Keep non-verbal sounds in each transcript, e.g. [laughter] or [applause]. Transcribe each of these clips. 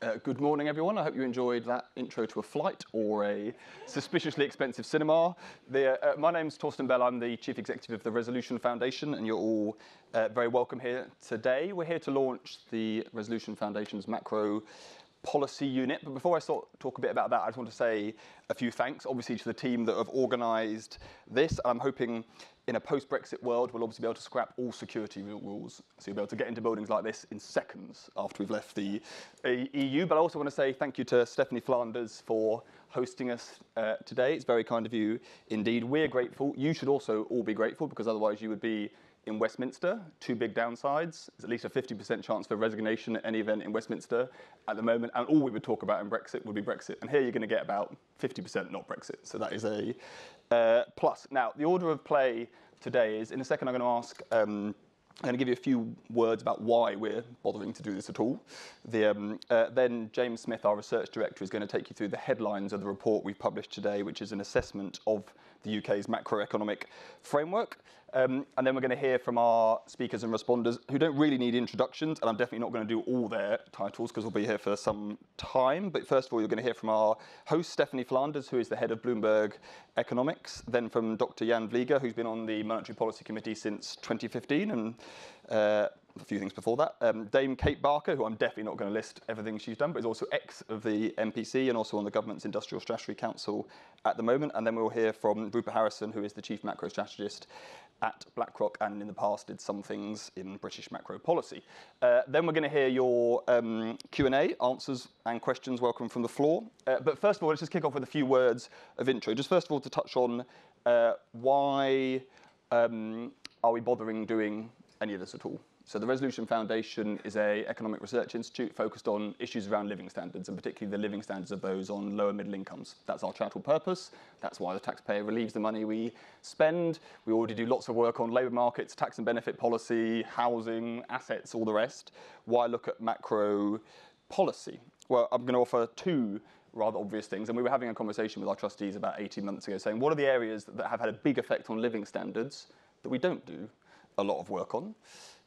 Uh, good morning, everyone. I hope you enjoyed that intro to a flight or a suspiciously expensive cinema. The, uh, my name's Torsten Bell. I'm the Chief Executive of the Resolution Foundation, and you're all uh, very welcome here today. We're here to launch the Resolution Foundation's macro policy unit. But before I start, talk a bit about that, I just want to say a few thanks, obviously, to the team that have organised this. I'm hoping in a post-Brexit world, we'll obviously be able to scrap all security rules. So you'll be able to get into buildings like this in seconds after we've left the EU. But I also want to say thank you to Stephanie Flanders for hosting us uh, today. It's very kind of you indeed. We're grateful. You should also all be grateful because otherwise you would be in Westminster. Two big downsides. There's at least a 50% chance for resignation at any event in Westminster at the moment. And all we would talk about in Brexit would be Brexit. And here you're going to get about 50% not Brexit. So that is a uh, plus. Now, the order of play today is in a second, I'm going to ask. Um, I'm going to give you a few words about why we're bothering to do this at all. The, um, uh, then James Smith, our research director, is going to take you through the headlines of the report we've published today, which is an assessment of the UK's macroeconomic framework. Um, and then we're going to hear from our speakers and responders who don't really need introductions, and I'm definitely not going to do all their titles because we'll be here for some time. But first of all, you're going to hear from our host, Stephanie Flanders, who is the head of Bloomberg Economics, then from Dr. Jan Vlieghe, who's been on the Monetary Policy Committee since 2015, and uh, a few things before that. Um, Dame Kate Barker, who I'm definitely not going to list everything she's done, but is also ex of the MPC and also on the government's Industrial Strategy Council at the moment. And then we'll hear from Rupert Harrison, who is the chief macro strategist at BlackRock and in the past did some things in British macro policy. Uh, then we're going to hear your um, Q&A, answers and questions welcome from the floor. Uh, but first of all, let's just kick off with a few words of intro. Just first of all to touch on uh, why um, are we bothering doing any of this at all? So the Resolution Foundation is a economic research institute focused on issues around living standards, and particularly the living standards of those on lower middle incomes. That's our charitable purpose. That's why the taxpayer relieves the money we spend. We already do lots of work on labour markets, tax and benefit policy, housing, assets, all the rest. Why look at macro policy? Well, I'm going to offer two rather obvious things. And we were having a conversation with our trustees about 18 months ago saying, what are the areas that have had a big effect on living standards that we don't do a lot of work on?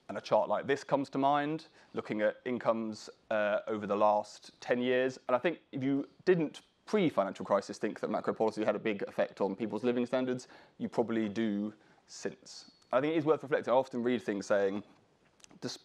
And a chart like this comes to mind, looking at incomes uh, over the last 10 years. And I think if you didn't pre-financial crisis think that macro policy had a big effect on people's living standards, you probably do since. I think it is worth reflecting. I often read things saying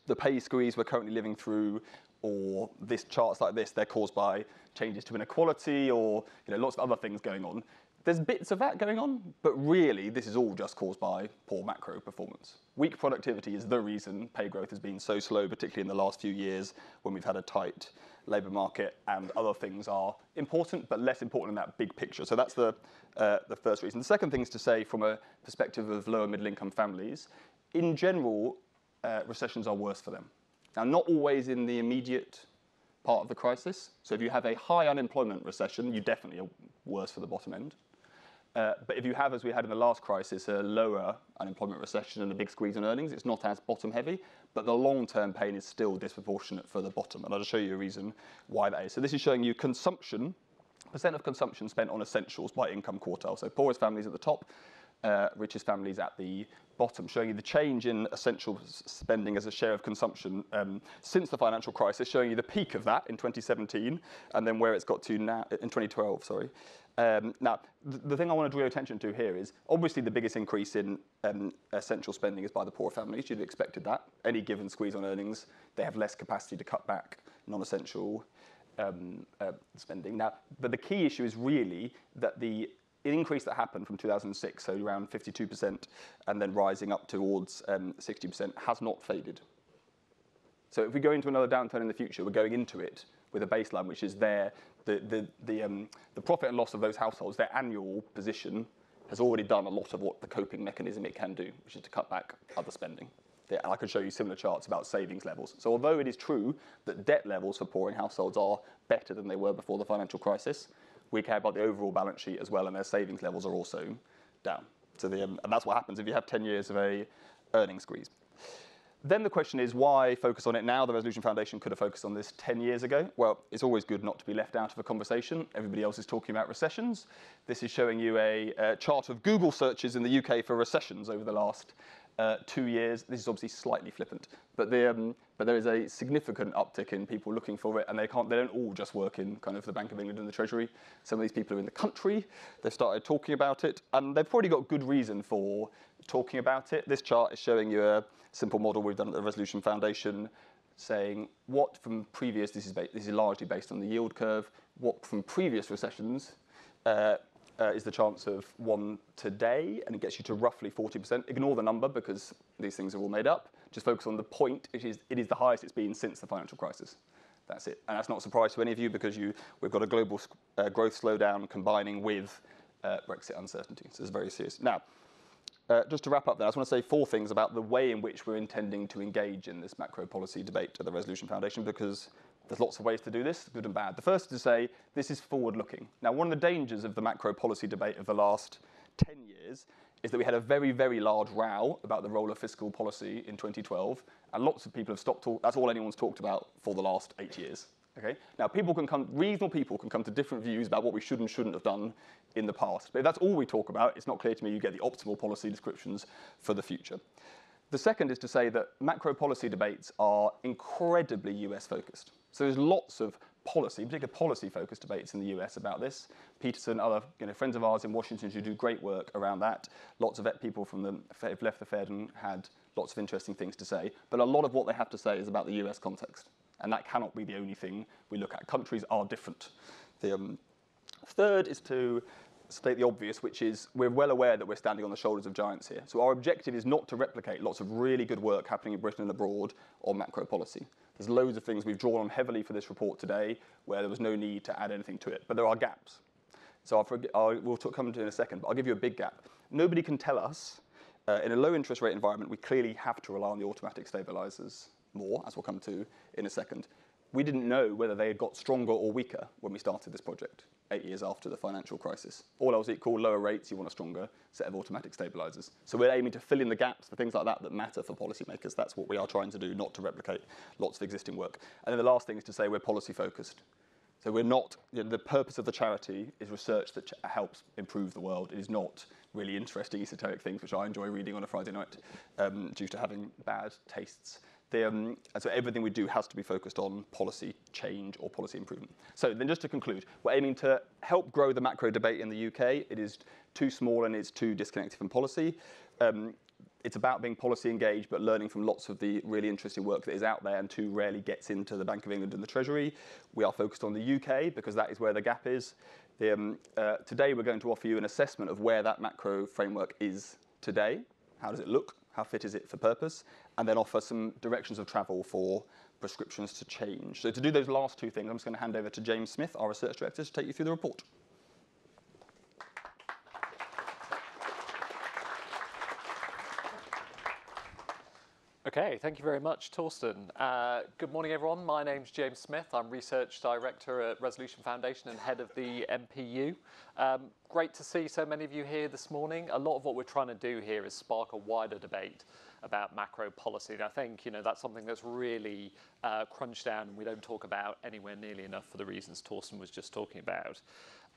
the pay squeeze we're currently living through or this charts like this, they're caused by changes to inequality or you know, lots of other things going on. There's bits of that going on, but really this is all just caused by poor macro performance. Weak productivity is the reason pay growth has been so slow, particularly in the last few years when we've had a tight labour market and other things are important, but less important in that big picture. So that's the, uh, the first reason. The second thing is to say from a perspective of lower middle income families, in general, uh, recessions are worse for them. Now, not always in the immediate part of the crisis. So if you have a high unemployment recession, you definitely are worse for the bottom end. Uh, but if you have, as we had in the last crisis, a lower unemployment recession and a big squeeze on earnings, it's not as bottom heavy, but the long term pain is still disproportionate for the bottom. And I'll just show you a reason why that is. So this is showing you consumption, percent of consumption spent on essentials by income quartile. So poorest families at the top, uh, richest families at the bottom, showing you the change in essential spending as a share of consumption um, since the financial crisis, showing you the peak of that in 2017, and then where it's got to now in 2012. Sorry. Um, now, the, the, thing I want to draw your attention to here is obviously the biggest increase in um, essential spending is by the poor families. You'd have expected that. Any given squeeze on earnings, they have less capacity to cut back non-essential um, uh, spending. Now, but the key issue is really that the increase that happened from 2006, so around 52%, and then rising up towards um, 60%, has not faded. So if we go into another downturn in the future, we're going into it with a baseline which is there, the, the, the, um, the profit and loss of those households, their annual position has already done a lot of what the coping mechanism it can do, which is to cut back other spending. Yeah, and I can show you similar charts about savings levels. So although it is true that debt levels for poor households are better than they were before the financial crisis, we care about the overall balance sheet as well, and their savings levels are also down. So the, um, and that's what happens if you have 10 years of a earning squeeze. Then the question is why focus on it now? The Resolution Foundation could have focused on this 10 years ago. Well, it's always good not to be left out of a conversation. Everybody else is talking about recessions. This is showing you a, a chart of Google searches in the UK for recessions over the last uh, two years. This is obviously slightly flippant, but, the, um, but there is a significant uptick in people looking for it, and they can't. They don't all just work in kind of the Bank of England and the Treasury. Some of these people are in the country. They've started talking about it, and they've probably got good reason for talking about it. This chart is showing you a simple model we've done at the Resolution Foundation, saying what from previous. This is this is largely based on the yield curve. What from previous recessions. Uh, uh, is the chance of one today, and it gets you to roughly 40%. Ignore the number because these things are all made up. Just focus on the point. It is, it is the highest it's been since the financial crisis. That's it. And that's not a surprise to any of you because you, we've got a global uh, growth slowdown combining with uh, Brexit uncertainty. So it's very serious. Now, uh, just to wrap up then, I just want to say four things about the way in which we're intending to engage in this macro policy debate at the Resolution Foundation because there's lots of ways to do this, good and bad. The first is to say this is forward looking. Now, one of the dangers of the macro policy debate of the last 10 years is that we had a very, very large row about the role of fiscal policy in 2012, and lots of people have stopped talking. That's all anyone's talked about for the last eight years. Okay? Now, people can come, reasonable people can come to different views about what we should and shouldn't have done in the past. But if that's all we talk about, it's not clear to me you get the optimal policy descriptions for the future. The second is to say that macro policy debates are incredibly US focused. So there's lots of policy, particularly policy focused debates in the US about this. Peterson, other you know, friends of ours in Washington who do great work around that. Lots of people from the have left the Fed and had lots of interesting things to say. But a lot of what they have to say is about the US context. And that cannot be the only thing we look at. Countries are different. The um, third is to state the obvious, which is we're well aware that we're standing on the shoulders of giants here. So our objective is not to replicate lots of really good work happening in Britain and abroad on macro policy. There's loads of things we've drawn on heavily for this report today where there was no need to add anything to it, but there are gaps. So I'll, I'll, we'll come to in a second, but I'll give you a big gap. Nobody can tell us, uh, in a low interest rate environment, we clearly have to rely on the automatic stabilizers more, as we'll come to in a second. We didn't know whether they had got stronger or weaker when we started this project eight years after the financial crisis. All else equal, lower rates, you want a stronger set of automatic stabilizers. So we're aiming to fill in the gaps for things like that that matter for policymakers. That's what we are trying to do, not to replicate lots of existing work. And then the last thing is to say we're policy focused. So we're not, you know, the purpose of the charity is research that helps improve the world. It is not really interesting esoteric things, which I enjoy reading on a Friday night um, due to having bad tastes. The, um, so everything we do has to be focused on policy change or policy improvement. So then just to conclude, we're aiming to help grow the macro debate in the UK. It is too small and it's too disconnected from policy. Um, it's about being policy engaged, but learning from lots of the really interesting work that is out there and too rarely gets into the Bank of England and the Treasury. We are focused on the UK because that is where the gap is. The, um, uh, today, we're going to offer you an assessment of where that macro framework is today. How does it look? How fit is it for purpose? And then offer some directions of travel for prescriptions to change. So to do those last two things, I'm just going to hand over to James Smith, our research director, to take you through the report. Okay, thank you very much, Torsten. Uh, good morning, everyone. My name's James Smith. I'm Research Director at Resolution Foundation and head of the MPU. Um, great to see so many of you here this morning. A lot of what we're trying to do here is spark a wider debate about macro policy. And I think you know that's something that's really uh, crunched down and we don't talk about anywhere nearly enough for the reasons Torsten was just talking about.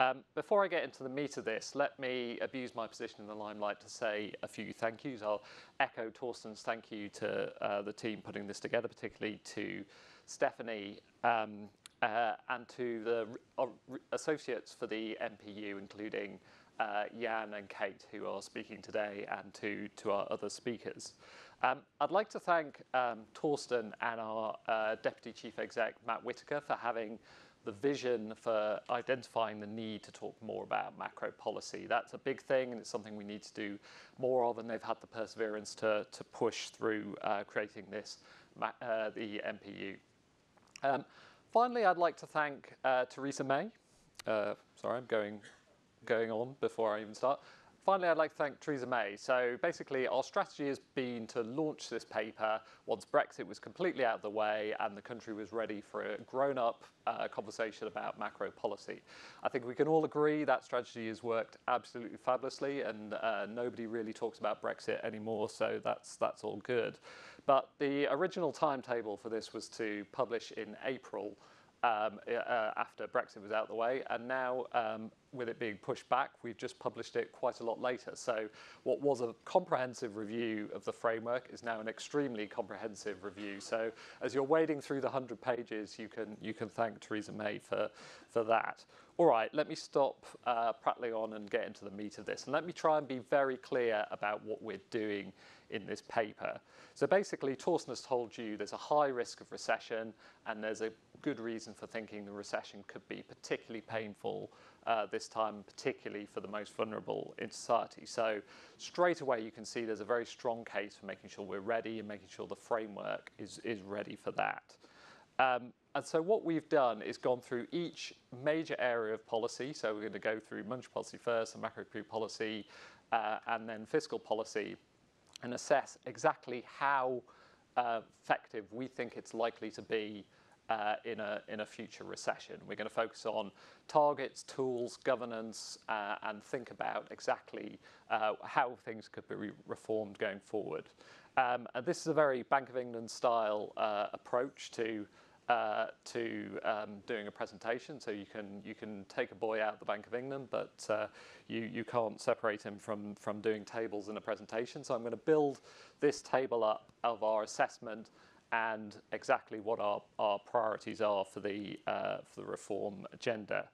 Um, before I get into the meat of this, let me abuse my position in the limelight to say a few thank yous. I'll echo Torsten's thank you to uh, the team putting this together, particularly to Stephanie um, uh, and to the uh, associates for the MPU, including uh, Jan and Kate, who are speaking today, and to, to our other speakers. Um, I'd like to thank um, Torsten and our uh, Deputy Chief Exec, Matt Whittaker, for having the vision for identifying the need to talk more about macro policy. That's a big thing, and it's something we need to do more of, and they've had the perseverance to, to push through uh, creating this, uh, the MPU. Um, finally, I'd like to thank uh, Theresa May. Uh, sorry, I'm going, going on before I even start finally, I'd like to thank Theresa May. So basically, our strategy has been to launch this paper once Brexit was completely out of the way and the country was ready for a grown-up uh, conversation about macro policy. I think we can all agree that strategy has worked absolutely fabulously, and uh, nobody really talks about Brexit anymore, so that's that's all good. But the original timetable for this was to publish in April um, uh, after Brexit was out of the way, and now um, with it being pushed back, we've just published it quite a lot later. So what was a comprehensive review of the framework is now an extremely comprehensive review. So as you're wading through the 100 pages, you can, you can thank Theresa May for, for that. All right, let me stop uh, prattling on and get into the meat of this. And let me try and be very clear about what we're doing in this paper. So basically, Torsten has told you there's a high risk of recession and there's a good reason for thinking the recession could be particularly painful uh, this time, particularly for the most vulnerable in society. So straight away, you can see there's a very strong case for making sure we're ready and making sure the framework is, is ready for that. Um, and so what we've done is gone through each major area of policy. So we're going to go through monetary policy first, and macroeconomic policy, uh, and then fiscal policy, and assess exactly how uh, effective we think it's likely to be uh, in, a, in a future recession. We're going to focus on targets, tools, governance, uh, and think about exactly uh, how things could be re reformed going forward. Um, and this is a very Bank of England style uh, approach to uh, to um, doing a presentation. So you can you can take a boy out of the Bank of England, but uh, you you can't separate him from from doing tables in a presentation. So I'm going to build this table up of our assessment and exactly what our, our priorities are for the uh, for the reform agenda.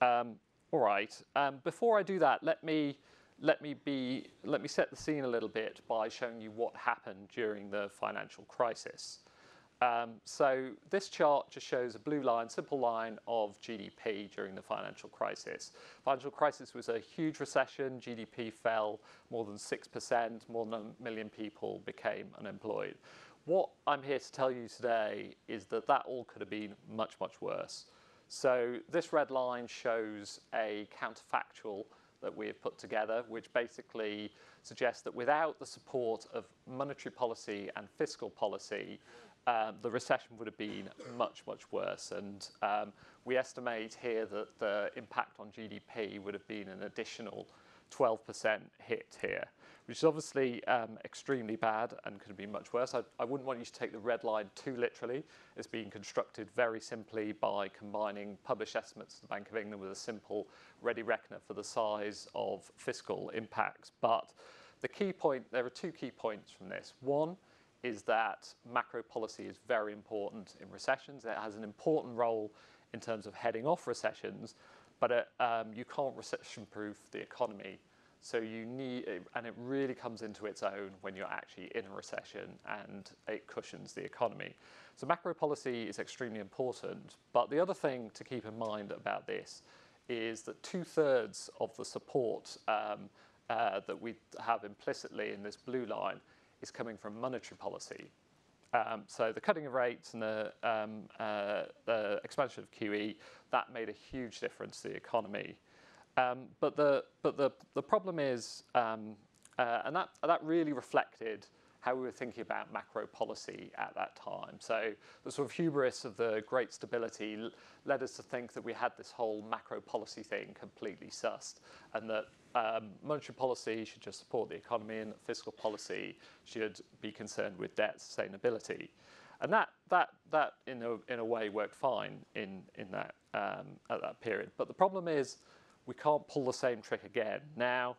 Um, all right. Um, before I do that, let me let me be let me set the scene a little bit by showing you what happened during the financial crisis. Um, so this chart just shows a blue line, simple line of GDP during the financial crisis. Financial crisis was a huge recession. GDP fell more than 6%. More than a million people became unemployed. What I'm here to tell you today is that that all could have been much, much worse. So this red line shows a counterfactual that we have put together, which basically suggests that without the support of monetary policy and fiscal policy, um, the recession would have been much, much worse. And um, we estimate here that the impact on GDP would have been an additional 12% hit here, which is obviously um, extremely bad and could be much worse. I, I, wouldn't want you to take the red line too literally. It's being constructed very simply by combining published estimates of the Bank of England with a simple ready reckoner for the size of fiscal impacts. But the key point, there are two key points from this. One, is that macro policy is very important in recessions. It has an important role in terms of heading off recessions, but it, um, you can't recession-proof the economy. So you need, and it really comes into its own when you're actually in a recession and it cushions the economy. So macro policy is extremely important. But the other thing to keep in mind about this is that two thirds of the support um, uh, that we have implicitly in this blue line is coming from monetary policy. Um, so the cutting of rates and the, um, uh, the, expansion of QE, that made a huge difference to the economy. Um, but the, but the, the problem is, um, uh, and that, that really reflected how we were thinking about macro policy at that time. So the sort of hubris of the great stability led us to think that we had this whole macro policy thing completely sussed and that um, monetary policy should just support the economy and fiscal policy should be concerned with debt sustainability. And that, that, that in, a, in a way worked fine in, in that, um, at that period. But the problem is we can't pull the same trick again. Now,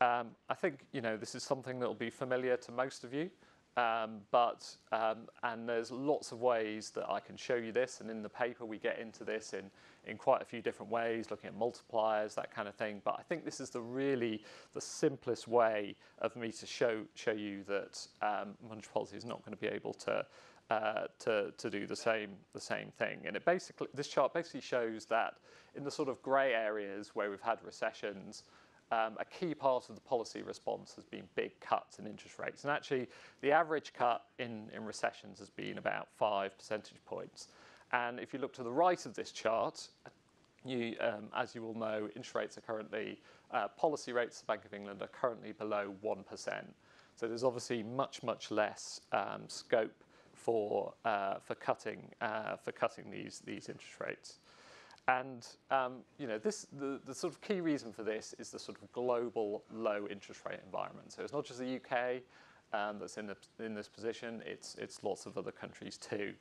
um, I think you know this is something that will be familiar to most of you. Um, but, um, and there's lots of ways that I can show you this, and in the paper we get into this in, in quite a few different ways, looking at multipliers, that kind of thing. But I think this is the really the simplest way of me to show, show you that um, monetary policy is not going to be able to, uh, to, to do the same, the same thing. And it basically, this chart basically shows that in the sort of grey areas where we've had recessions, um, a key part of the policy response has been big cuts in interest rates. And actually, the average cut in, in recessions has been about five percentage points. And if you look to the right of this chart, you, um, as you all know, interest rates are currently, uh, policy rates of the Bank of England are currently below 1%. So there's obviously much, much less um, scope for, uh, for, cutting, uh, for cutting these, these interest rates. And um, you know, this, the, the sort of key reason for this is the sort of global low interest rate environment. So it's not just the UK um, that's in, the, in this position, it's, it's lots of other countries too.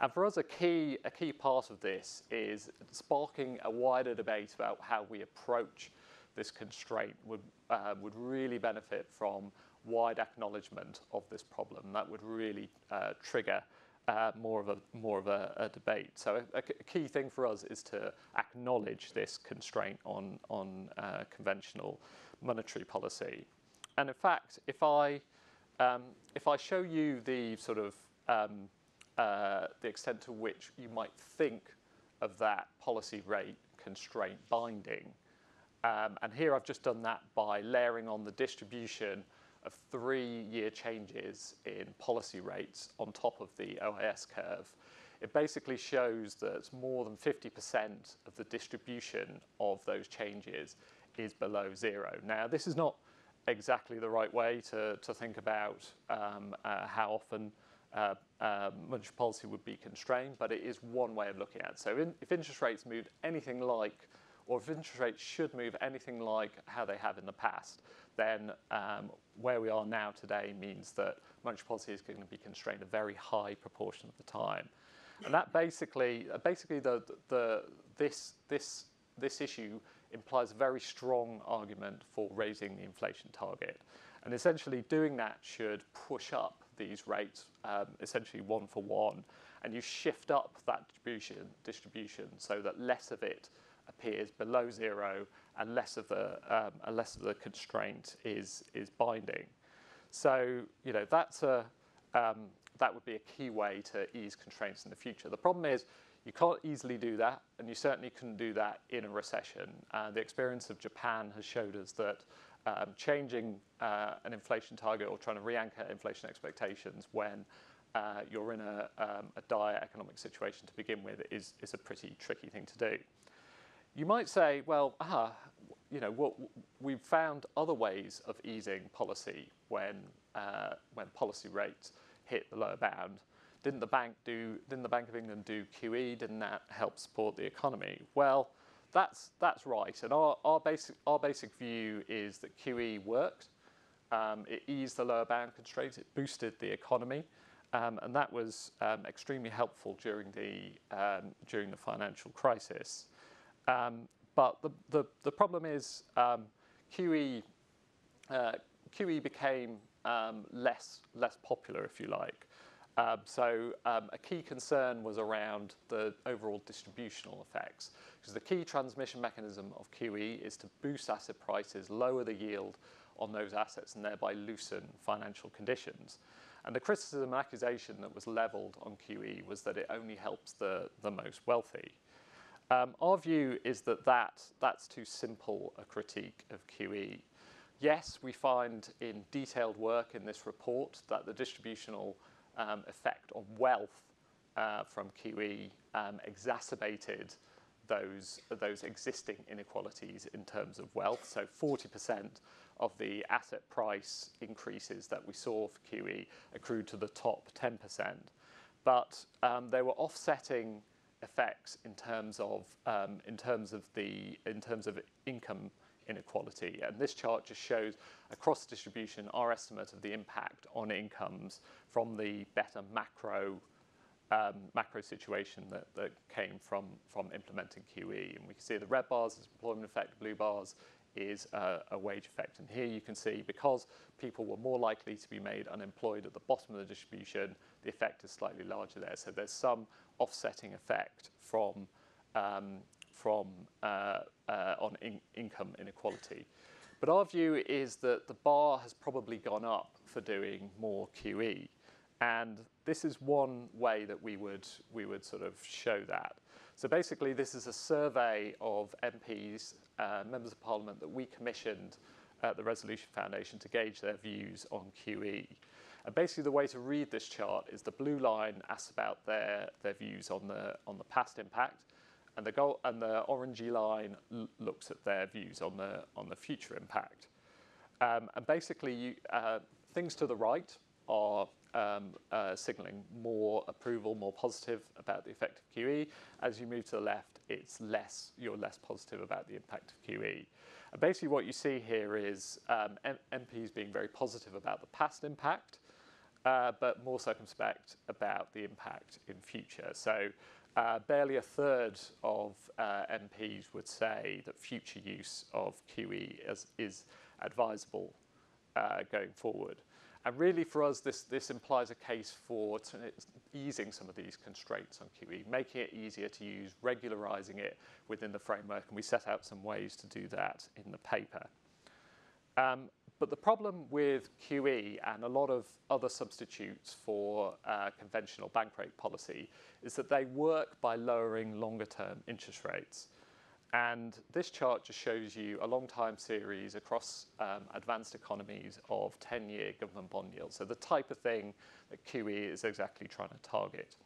And for us, a key, a key part of this is sparking a wider debate about how we approach this constraint would, uh, would really benefit from wide acknowledgement of this problem. That would really uh, trigger uh, more of a more of a, a debate. So a, a, key thing for us is to acknowledge this constraint on on uh, conventional monetary policy. And in fact, if I um, if I show you the sort of um, uh, the extent to which you might think of that policy rate constraint binding, um, and here I've just done that by layering on the distribution of three-year changes in policy rates on top of the OIS curve. It basically shows that more than 50% of the distribution of those changes is below zero. Now, this is not exactly the right way to, to think about um, uh, how often uh, uh, monetary policy would be constrained, but it is one way of looking at it. So in, if interest rates moved anything like, or if interest rates should move anything like how they have in the past, then um, where we are now today means that monetary policy is going to be constrained a very high proportion of the time. And that basically, uh, basically the, the, this, this, this issue implies a very strong argument for raising the inflation target. And essentially doing that should push up these rates um, essentially one for one. And you shift up that distribution, distribution so that less of it appears below zero and less of the, um, and less of the constraint is, is binding. So, you know, that's a, um, that would be a key way to ease constraints in the future. The problem is you can't easily do that, and you certainly couldn't do that in a recession. Uh, the experience of Japan has showed us that um, changing uh, an inflation target or trying to re-anchor inflation expectations when uh, you're in a, um, a dire economic situation to begin with is, is a pretty tricky thing to do. You might say, well, ah, you know, what, we've found other ways of easing policy when, uh, when policy rates hit the lower bound. Didn't the bank do? Didn't the Bank of England do QE? Didn't that help support the economy? Well, that's that's right. And our, our basic our basic view is that QE worked. Um, it eased the lower bound constraints. It boosted the economy. Um, and that was um, extremely helpful during the um, during the financial crisis. Um, but the, the, the, problem is um, QE, uh, QE became um, less, less popular, if you like. Um, so um, a key concern was around the overall distributional effects, because the key transmission mechanism of QE is to boost asset prices, lower the yield on those assets, and thereby loosen financial conditions. And the criticism and accusation that was levelled on QE was that it only helps the, the most wealthy. Um, our view is that, that that's too simple a critique of QE. Yes, we find in detailed work in this report that the distributional um, effect of wealth uh, from QE um, exacerbated those, those existing inequalities in terms of wealth. So 40% of the asset price increases that we saw for QE accrued to the top 10%. But um, they were offsetting effects in terms of um, in terms of the in terms of income inequality. And this chart just shows across distribution our estimate of the impact on incomes from the better macro um, macro situation that, that came from, from implementing QE. And we can see the red bars is employment effect, blue bars is a, a wage effect. And here you can see because people were more likely to be made unemployed at the bottom of the distribution, the effect is slightly larger there. So there's some offsetting effect from, um, from uh, uh, on in income inequality. But our view is that the bar has probably gone up for doing more QE. And this is one way that we would, we would sort of show that. So basically, this is a survey of MPs, uh, members of parliament, that we commissioned at the Resolution Foundation to gauge their views on QE. And basically, the way to read this chart is the blue line asks about their, their views on the, on the past impact, and the, gold, and the orangey line looks at their views on the, on the future impact. Um, and basically, you, uh, things to the right are um, uh, signalling more approval, more positive about the effect of QE. As you move to the left, it's less, you're less positive about the impact of QE. And basically what you see here is um, MPs being very positive about the past impact, uh, but more circumspect about the impact in future. So uh, barely a third of uh, MPs would say that future use of QE is, is advisable uh, going forward. And really for us, this, this implies a case for easing some of these constraints on QE, making it easier to use, regularising it within the framework, and we set out some ways to do that in the paper. Um, but the problem with QE and a lot of other substitutes for uh, conventional bank rate policy is that they work by lowering longer term interest rates. And this chart just shows you a long time series across um, advanced economies of 10 year government bond yields. So the type of thing that QE is exactly trying to target.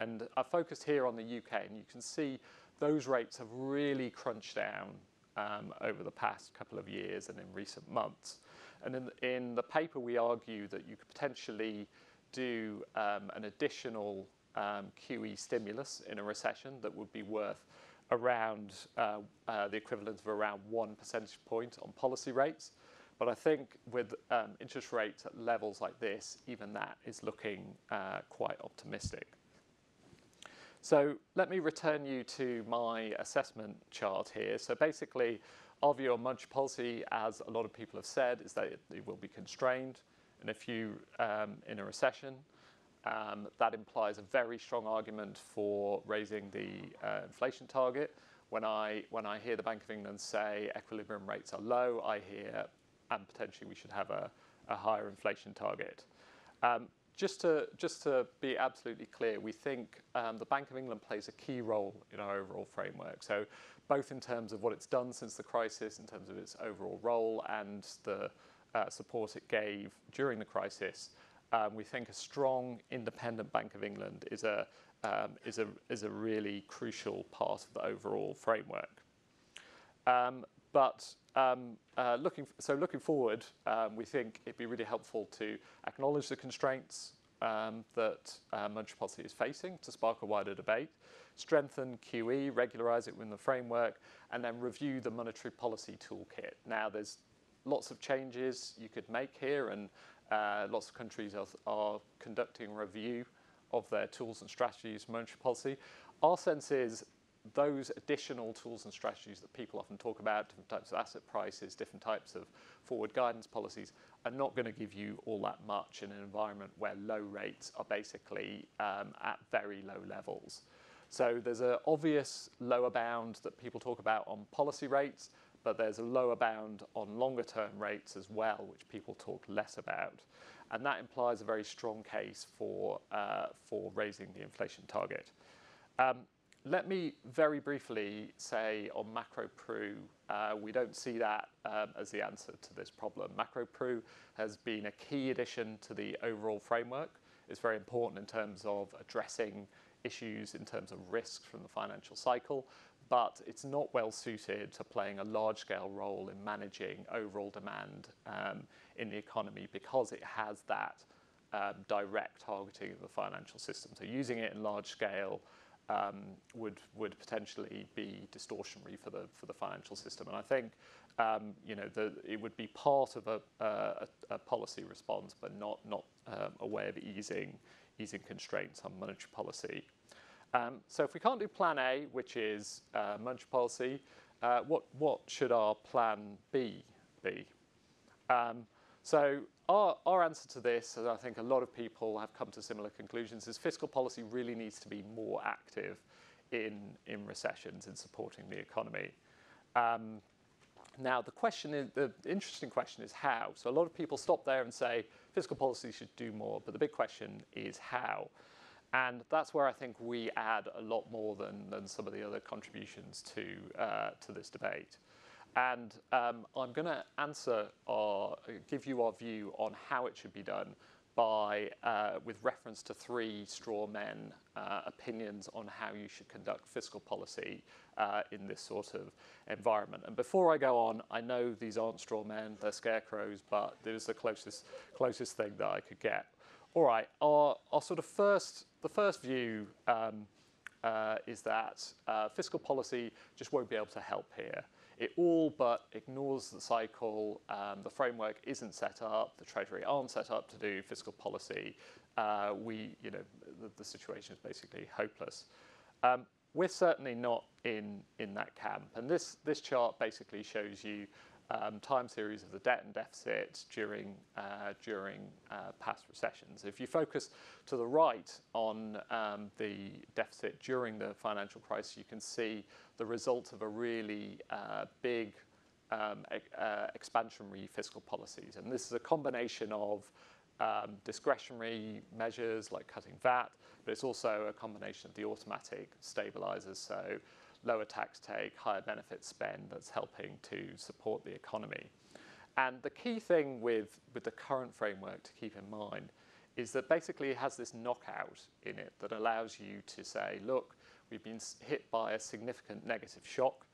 And I focused here on the UK, and you can see those rates have really crunched down um, over the past couple of years and in recent months. And in, in the paper, we argue that you could potentially do um, an additional um, QE stimulus in a recession that would be worth around uh, uh, the equivalent of around one percentage point on policy rates. But I think with um, interest rates at levels like this, even that is looking uh, quite optimistic. So let me return you to my assessment chart here. So basically, our view on monetary policy, as a lot of people have said, is that it, it will be constrained. And if you, um, in a recession, um, that implies a very strong argument for raising the uh, inflation target. When I, when I hear the Bank of England say equilibrium rates are low, I hear, and potentially we should have a, a higher inflation target. Um, just to, just to be absolutely clear, we think um, the Bank of England plays a key role in our overall framework. So both in terms of what it's done since the crisis, in terms of its overall role and the uh, support it gave during the crisis, um, we think a strong independent Bank of England is a, um, is a, is a really crucial part of the overall framework. Um, but um, uh, looking, so looking forward, um, we think it'd be really helpful to acknowledge the constraints um, that uh, monetary policy is facing to spark a wider debate, strengthen QE, regularise it within the framework, and then review the monetary policy toolkit. Now, there's lots of changes you could make here, and uh, lots of countries are, are conducting review of their tools and strategies for monetary policy. Our sense is those additional tools and strategies that people often talk about, different types of asset prices, different types of forward guidance policies, are not going to give you all that much in an environment where low rates are basically um, at very low levels. So there's an obvious lower bound that people talk about on policy rates, but there's a lower bound on longer term rates as well, which people talk less about. And that implies a very strong case for, uh, for raising the inflation target. Um, let me very briefly say on macro pru, uh, we don't see that um, as the answer to this problem. Macro pru has been a key addition to the overall framework. It's very important in terms of addressing issues in terms of risks from the financial cycle, but it's not well suited to playing a large scale role in managing overall demand um, in the economy because it has that um, direct targeting of the financial system. So using it in large scale um, would would potentially be distortionary for the for the financial system. And I think um, you know the, it would be part of a, a, a policy response, but not not um, a way of easing easing constraints on monetary policy. Um, so if we can't do plan A, which is uh, monetary policy, uh, what, what should our plan B be? Um, so our, our answer to this, and I think a lot of people have come to similar conclusions, is fiscal policy really needs to be more active in, in recessions, in supporting the economy. Um, now, the question is, the interesting question is how. So a lot of people stop there and say fiscal policy should do more, but the big question is how. And that's where I think we add a lot more than, than some of the other contributions to, uh, to this debate. And um, I'm going to answer or give you our view on how it should be done by, uh, with reference to three straw men uh, opinions on how you should conduct fiscal policy uh, in this sort of environment. And before I go on, I know these aren't straw men, they're scarecrows, but it was the closest, closest thing that I could get. All right, our, our sort of first, the first view um, uh, is that uh, fiscal policy just won't be able to help here. It all but ignores the cycle. Um, the framework isn't set up. The Treasury aren't set up to do fiscal policy. Uh, we, you know, the, the, situation is basically hopeless. Um, we're certainly not in in that camp, and this this chart basically shows you um, time series of the debt and deficit during, uh, during uh, past recessions. If you focus to the right on um, the deficit during the financial crisis, you can see the result of a really uh, big um, uh, expansionary fiscal policies. And this is a combination of um, discretionary measures like cutting VAT, but it's also a combination of the automatic stabilizers. So lower tax take, higher benefit spend that's helping to support the economy. And the key thing with, with the current framework to keep in mind is that basically it has this knockout in it that allows you to say, look, we've been hit by a significant negative shock,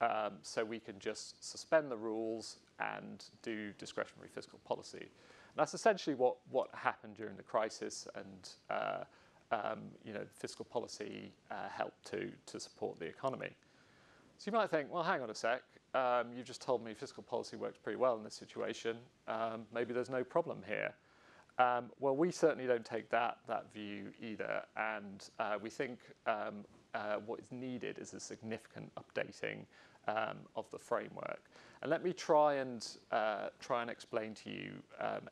um, so we can just suspend the rules and do discretionary fiscal policy. And that's essentially what, what happened during the crisis and uh, um, you know, fiscal policy uh, help to, to support the economy. So you might think, well, hang on a sec, um, you've just told me fiscal policy works pretty well in this situation. Um, maybe there's no problem here. Um, well, we certainly don't take that, that view either, and uh, we think um, uh, what is needed is a significant updating um, of the framework. And let me try and, uh, try and explain to you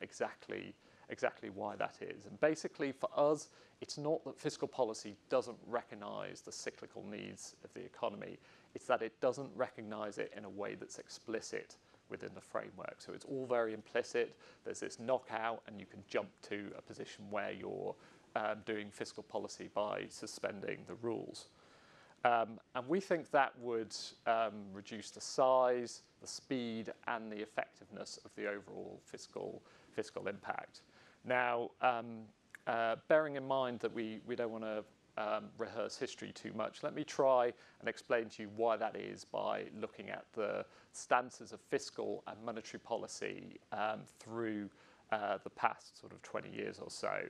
exactly exactly why that is. And basically, for us, it's not that fiscal policy doesn't recognize the cyclical needs of the economy, it's that it doesn't recognize it in a way that's explicit within the framework. So it's all very implicit. There's this knockout, and you can jump to a position where you're um, doing fiscal policy by suspending the rules. Um, and we think that would um, reduce the size, the speed, and the effectiveness of the overall fiscal, fiscal impact. Now, um, uh, bearing in mind that we, we don't want to um, rehearse history too much, let me try and explain to you why that is by looking at the stances of fiscal and monetary policy um, through uh, the past sort of 20 years or so.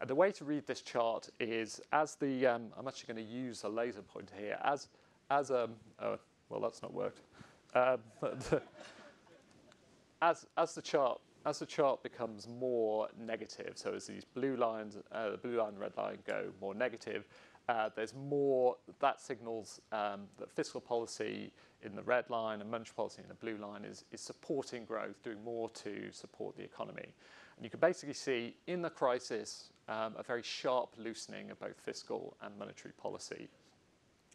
And the way to read this chart is as the, um, I'm actually going to use a laser pointer here, as, as a, um, oh, well, that's not worked. Um, [laughs] as, as the chart as the chart becomes more negative, so as these blue lines, uh, the blue line and red line go more negative, uh, there's more, that signals um, that fiscal policy in the red line and monetary policy in the blue line is, is supporting growth, doing more to support the economy. And you can basically see in the crisis um, a very sharp loosening of both fiscal and monetary policy.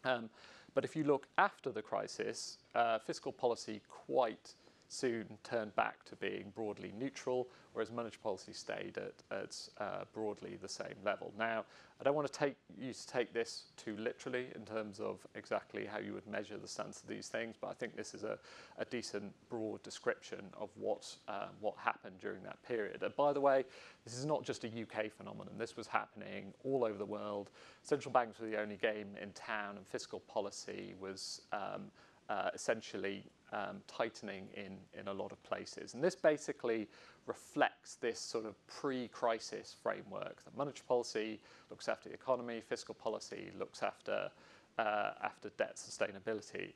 Um, but if you look after the crisis, uh, fiscal policy quite soon turned back to being broadly neutral, whereas monetary policy stayed at, at uh, broadly the same level. Now, I don't want to take you to take this too literally in terms of exactly how you would measure the stance of these things, but I think this is a, a decent broad description of what, uh, what happened during that period. And by the way, this is not just a UK phenomenon. This was happening all over the world. Central banks were the only game in town, and fiscal policy was um, uh, essentially um, tightening in, in a lot of places. And this basically reflects this sort of pre-crisis framework that monetary policy looks after the economy, fiscal policy looks after, uh, after debt sustainability.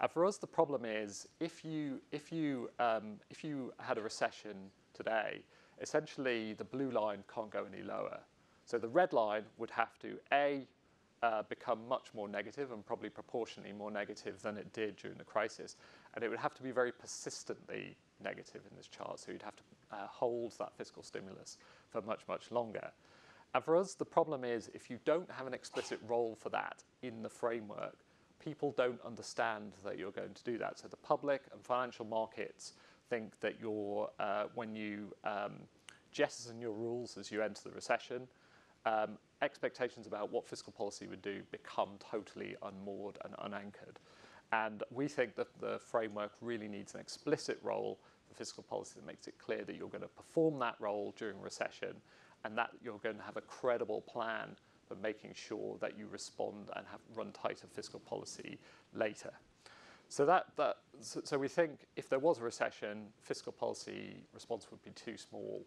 And for us, the problem is if you, if, you, um, if you had a recession today, essentially the blue line can't go any lower. So the red line would have to, A, uh, become much more negative and probably proportionally more negative than it did during the crisis. And it would have to be very persistently negative in this chart. So you'd have to uh, hold that fiscal stimulus for much, much longer. And for us, the problem is if you don't have an explicit role for that in the framework, people don't understand that you're going to do that. So the public and financial markets think that you're, uh, when you um, jettison your rules as you enter the recession, um, expectations about what fiscal policy would do become totally unmoored and unanchored. And we think that the framework really needs an explicit role for fiscal policy that makes it clear that you're going to perform that role during recession and that you're going to have a credible plan for making sure that you respond and have run tighter fiscal policy later. So that, that so, we think if there was a recession, fiscal policy response would be too small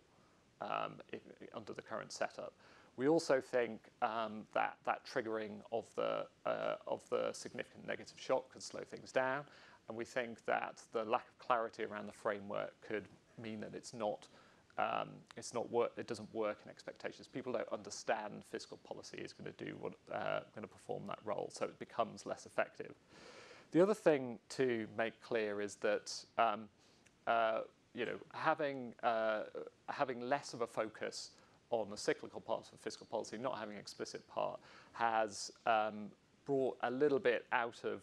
um, if, under the current setup. We also think um, that that triggering of the, uh, of the significant negative shock could slow things down. and we think that the lack of clarity around the framework could mean that it's not um, it's not work, it doesn't work in expectations. People don't understand fiscal policy is going to do what, uh, going to perform that role, so it becomes less effective. The other thing to make clear is that um, uh, you know having uh, having less of a focus on the cyclical part of fiscal policy, not having an explicit part, has um, brought a little bit out of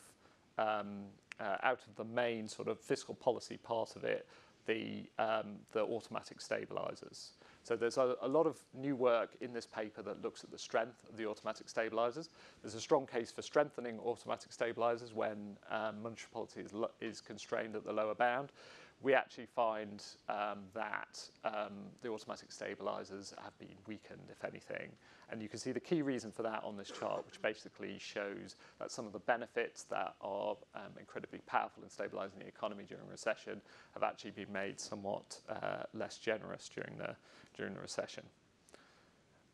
um, uh, out of the main sort of fiscal policy part of it the, um, the automatic stabilizers. So there's a, a, lot of new work in this paper that looks at the strength of the automatic stabilizers. There's a strong case for strengthening automatic stabilizers when um, monetary policy is, is constrained at the lower bound we actually find um, that um, the automatic stabilizers have been weakened, if anything. And you can see the key reason for that on this chart, which basically shows that some of the benefits that are um, incredibly powerful in stabilizing the economy during recession have actually been made somewhat uh, less generous during the, during the recession.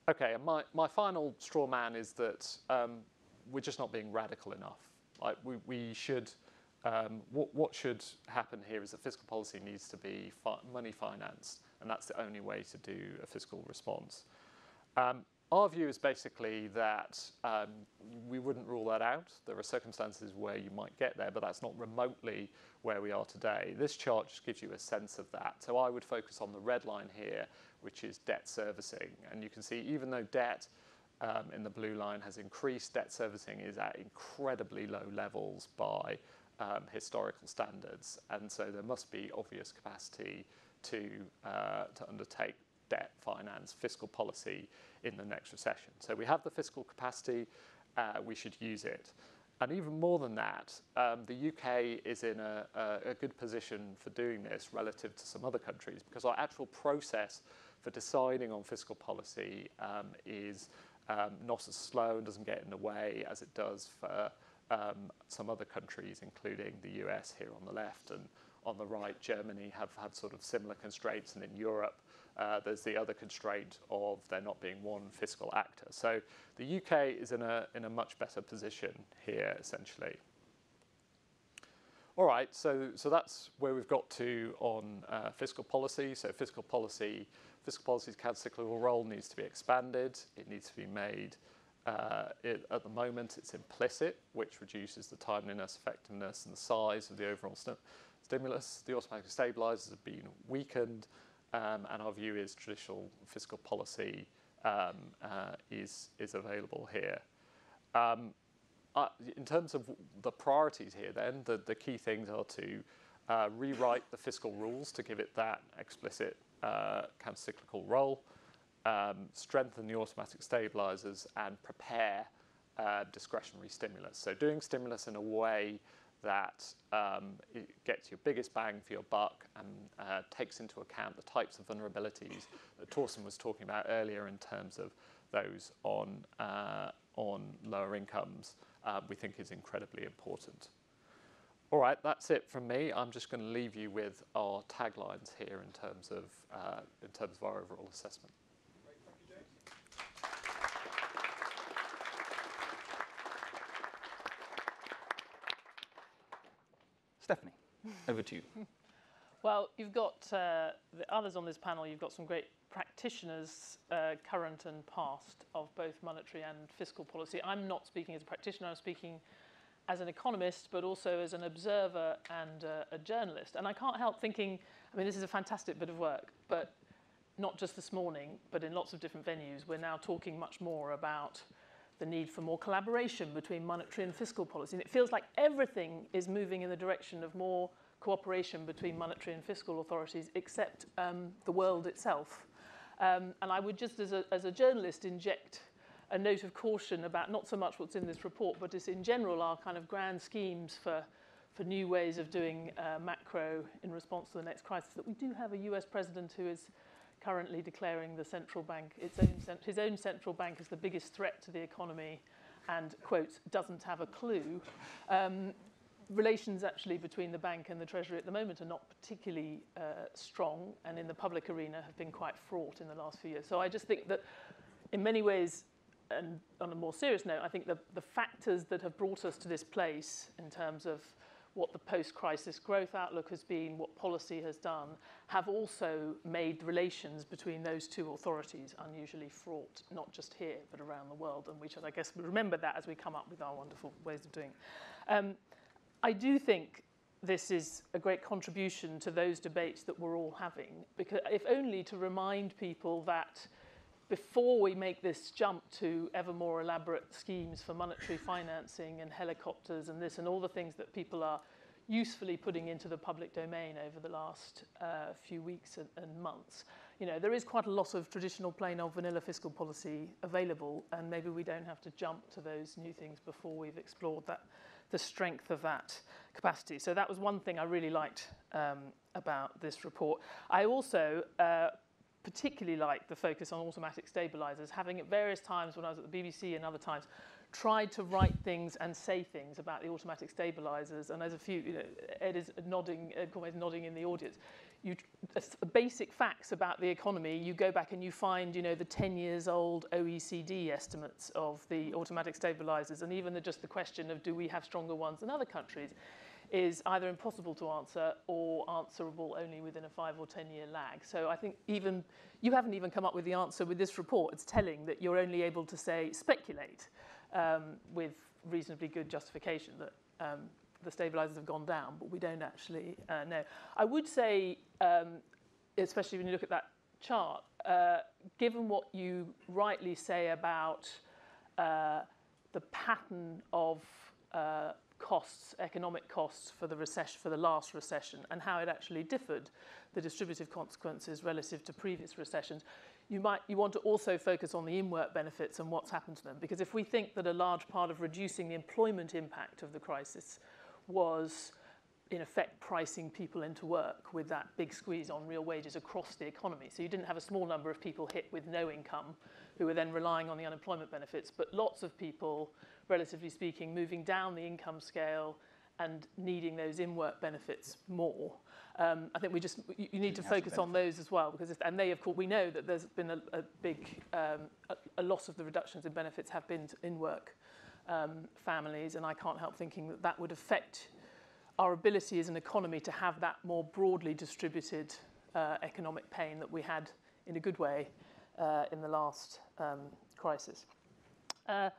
Okay, and my, my final straw man is that um, we're just not being radical enough. Like we, we should um, what, what, should happen here is that fiscal policy needs to be fi money financed, and that's the only way to do a fiscal response. Um, our view is basically that um, we wouldn't rule that out. There are circumstances where you might get there, but that's not remotely where we are today. This chart just gives you a sense of that. So I would focus on the red line here, which is debt servicing. And you can see even though debt um, in the blue line has increased, debt servicing is at incredibly low levels by um, historical standards, and so there must be obvious capacity to, uh, to undertake debt finance, fiscal policy in the next recession. So we have the fiscal capacity, uh, we should use it. And even more than that, um, the UK is in a, a, a, good position for doing this relative to some other countries because our actual process for deciding on fiscal policy um, is um, not as slow and doesn't get in the way as it does for um, some other countries, including the US here on the left and on the right, Germany, have had sort of similar constraints. And in Europe, uh, there's the other constraint of there not being one fiscal actor. So the UK is in a, in a much better position here, essentially. All right, so, so that's where we've got to on uh, fiscal policy. So fiscal policy, fiscal policy's countercyclical role needs to be expanded. It needs to be made uh, it, at the moment, it's implicit, which reduces the timeliness, effectiveness, and the size of the overall st stimulus. The automatic stabilizers have been weakened, um, and our view is traditional fiscal policy um, uh, is, is available here. Um, uh, in terms of the priorities here, then, the, the key things are to uh, rewrite the fiscal rules to give it that explicit uh, countercyclical role um, strengthen the automatic stabilizers and prepare uh, discretionary stimulus. So doing stimulus in a way that um, gets your biggest bang for your buck and uh, takes into account the types of vulnerabilities that Torsten was talking about earlier in terms of those on, uh, on lower incomes, uh, we think is incredibly important. All right, that's it from me. I'm just going to leave you with our taglines here in terms of, uh, in terms of our overall assessment. Stephanie, over to you. [laughs] Well, you've got uh, the others on this panel, you've got some great practitioners, uh, current and past, of both monetary and fiscal policy. I'm not speaking as a practitioner, I'm speaking as an economist, but also as an observer and uh, a journalist. And I can't help thinking, I mean, this is a fantastic bit of work, but not just this morning, but in lots of different venues, we're now talking much more about the need for more collaboration between monetary and fiscal policy. And it feels like everything is moving in the direction of more cooperation between monetary and fiscal authorities, except um, the world itself. Um, and I would just, as a, as a journalist, inject a note of caution about not so much what's in this report, but just in general our kind of grand schemes for, for new ways of doing uh, macro in response to the next crisis. That we do have a US president who is currently declaring the central bank, its own, his own central bank as the biggest threat to the economy and, quote, doesn't have a clue. Um, relations actually between the bank and the Treasury at the moment are not particularly uh, strong and in the public arena have been quite fraught in the last few years. So I just think that in many ways, and on a more serious note, I think the, the factors that have brought us to this place in terms of what the post-crisis growth outlook has been, what policy has done, have also made relations between those two authorities unusually fraught, not just here, but around the world. And we should, I guess, remember that as we come up with our wonderful ways of doing it. Um, I do think this is a great contribution to those debates that we're all having, because if only to remind people that before we make this jump to ever more elaborate schemes for monetary financing and helicopters and this and all the things that people are usefully putting into the public domain over the last uh, few weeks and, and months. You know, there is quite a lot of traditional plain old vanilla fiscal policy available and maybe we don't have to jump to those new things before we've explored that, the strength of that capacity. So that was one thing I really liked um, about this report. I also uh, particularly like the focus on automatic stabilizers, having at various times when I was at the BBC and other times tried to write things and say things about the automatic stabilizers. And there's a few, you know, Ed is nodding, Ed Conway is nodding in the audience. You, basic facts about the economy, you go back and you find, you know, the 10 years old OECD estimates of the automatic stabilizers and even the, just the question of do we have stronger ones than other countries is either impossible to answer or answerable only within a five or 10 year lag. So I think even, you haven't even come up with the answer with this report. It's telling that you're only able to say, speculate um, with reasonably good justification that um, the stabilizers have gone down, but we don't actually uh, know. I would say, um, especially when you look at that chart, uh, given what you rightly say about uh, the pattern of uh, costs, economic costs for the recession, for the last recession, and how it actually differed, the distributive consequences relative to previous recessions. You might you want to also focus on the in-work benefits and what's happened to them, because if we think that a large part of reducing the employment impact of the crisis was in effect pricing people into work with that big squeeze on real wages across the economy. So you didn't have a small number of people hit with no income who were then relying on the unemployment benefits, but lots of people relatively speaking, moving down the income scale and needing those in-work benefits more. Um, I think we just you, you need to focus on those as well because if, and they of course we know that there's been a, a big um, a, a lot of the reductions in benefits have been in-work um, families and I can't help thinking that that would affect our ability as an economy to have that more broadly distributed uh, economic pain that we had in a good way uh, in the last um, crisis. Uh,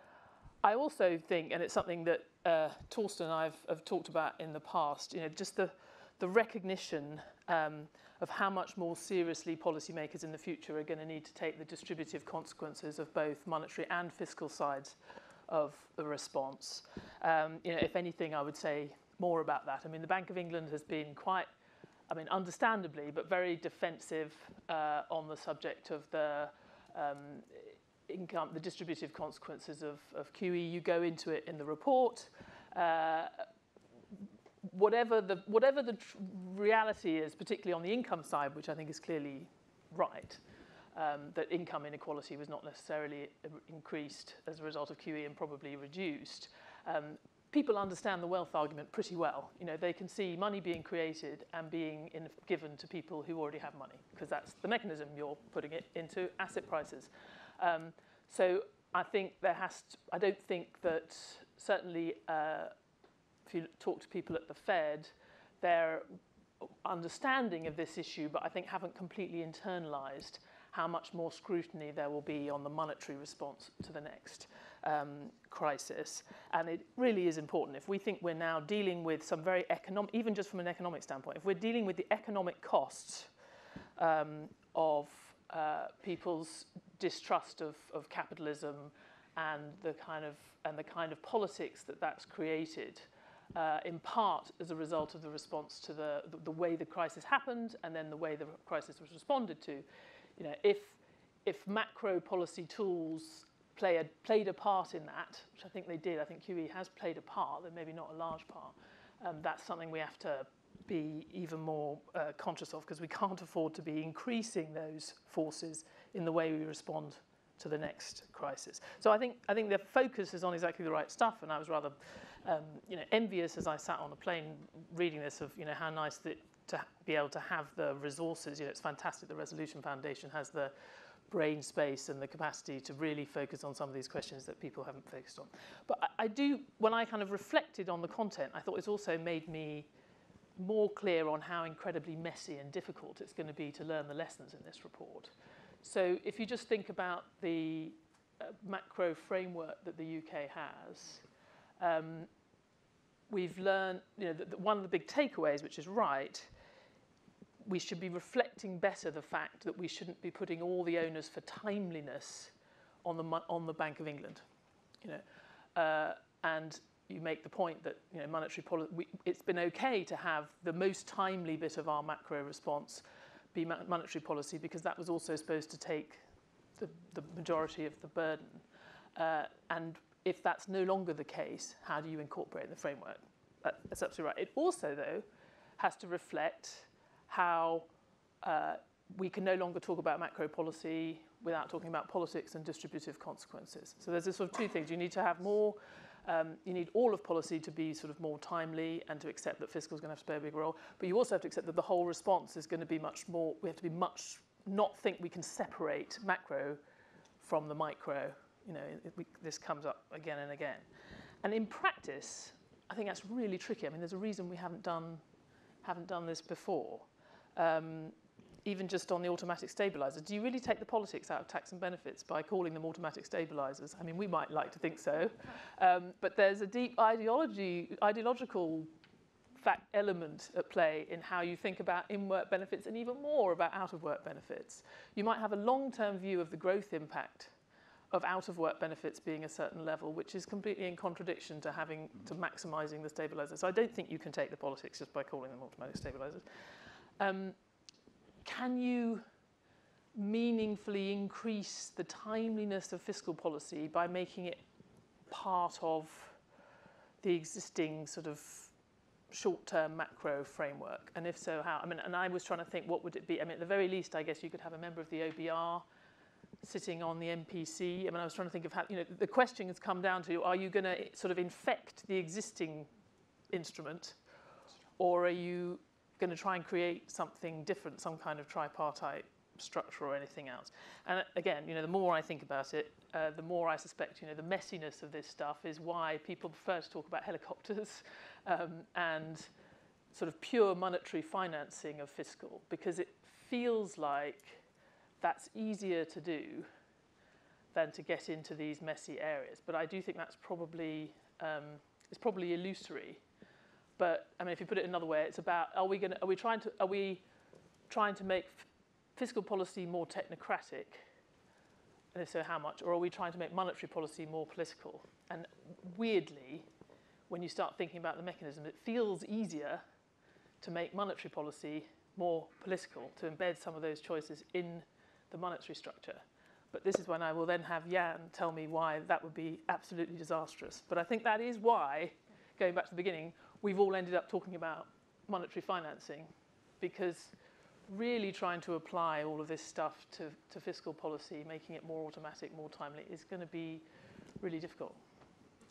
I also think, and it's something that uh, Torsten and I have, have talked about in the past, you know, just the, the recognition um, of how much more seriously policymakers in the future are going to need to take the distributive consequences of both monetary and fiscal sides of the response. Um, you know, if anything, I would say more about that. I mean, the Bank of England has been quite, I mean, understandably, but very defensive uh, on the subject of the um, income, the distributive consequences of, of QE. You go into it in the report. Uh, whatever the, whatever the reality is, particularly on the income side, which I think is clearly right, um, that income inequality was not necessarily increased as a result of QE and probably reduced. Um, people understand the wealth argument pretty well. You know, they can see money being created and being in, given to people who already have money, because that's the mechanism you're putting it into asset prices. Um, so I think there has to, I don't think that certainly uh, if you talk to people at the Fed, their understanding of this issue, but I think haven't completely internalized how much more scrutiny there will be on the monetary response to the next um, crisis. And it really is important. If we think we're now dealing with some very economic, even just from an economic standpoint, if we're dealing with the economic costs um, of uh, people's distrust of, of capitalism and the kind of and the kind of politics that that's created, uh, in part as a result of the response to the, the, the way the crisis happened and then the way the crisis was responded to. You know, if if macro policy tools play a, played a part in that, which I think they did, I think QE has played a part, though maybe not a large part. Um, that's something we have to be even more uh, conscious of because we can't afford to be increasing those forces in the way we respond to the next crisis. So I think I think the focus is on exactly the right stuff, and I was rather, um, you know, envious as I sat on a plane reading this of you know how nice that to be able to have the resources. You know, it's fantastic. The Resolution Foundation has the brain space and the capacity to really focus on some of these questions that people haven't focused on. But I, I do, when I kind of reflected on the content, I thought it's also made me more clear on how incredibly messy and difficult it's going to be to learn the lessons in this report. So if you just think about the uh, macro framework that the UK has, um, we've learned, you know, that, that one of the big takeaways, which is right, we should be reflecting better the fact that we shouldn't be putting all the onus for timeliness on the, on the Bank of England. You know, uh, and you make the point that you know, monetary policy, it's been okay to have the most timely bit of our macro response be monetary policy because that was also supposed to take the, the majority of the burden. Uh, and if that's no longer the case, how do you incorporate the framework? That, that's absolutely right. It also, though, has to reflect how uh, we can no longer talk about macro policy without talking about politics and distributive consequences. So there's a sort of two things. You need to have more um, you need all of policy to be sort of more timely and to accept that fiscal is going to have to play a big role. But you also have to accept that the whole response is going to be much more, we have to be much, not think we can separate macro from the micro. You know, it, we, this comes up again and again. And in practice, I think that's really tricky. I mean, there's a reason we haven't done, haven't done this before. Um, even just on the automatic stabilizers, do you really take the politics out of tax and benefits by calling them automatic stabilizers? I mean, we might like to think so, um, but there's a deep ideology, ideological fact element at play in how you think about in-work benefits and even more about out-of-work benefits. You might have a long-term view of the growth impact of out-of-work benefits being a certain level, which is completely in contradiction to having to maximizing the stabilizers. So I don't think you can take the politics just by calling them automatic stabilizers. Um, can you meaningfully increase the timeliness of fiscal policy by making it part of the existing sort of short-term macro framework? And if so, how? I mean, and I was trying to think, what would it be? I mean, at the very least, I guess you could have a member of the OBR sitting on the MPC. I mean, I was trying to think of how, you know, the question has come down to, are you going to sort of infect the existing instrument or are you going to try and create something different, some kind of tripartite structure or anything else. And uh, again, you know, the more I think about it, uh, the more I suspect, you know, the messiness of this stuff is why people prefer to talk about helicopters [laughs] um, and sort of pure monetary financing of fiscal, because it feels like that's easier to do than to get into these messy areas. But I do think that's probably, um, it's probably illusory but I mean, if you put it another way, it's about are we going are we trying to are we trying to make fiscal policy more technocratic? And if so, how much? Or are we trying to make monetary policy more political? And weirdly, when you start thinking about the mechanism, it feels easier to make monetary policy more political, to embed some of those choices in the monetary structure. But this is when I will then have Jan tell me why that would be absolutely disastrous. But I think that is why, going back to the beginning, we've all ended up talking about monetary financing because really trying to apply all of this stuff to, to fiscal policy, making it more automatic, more timely, is going to be really difficult.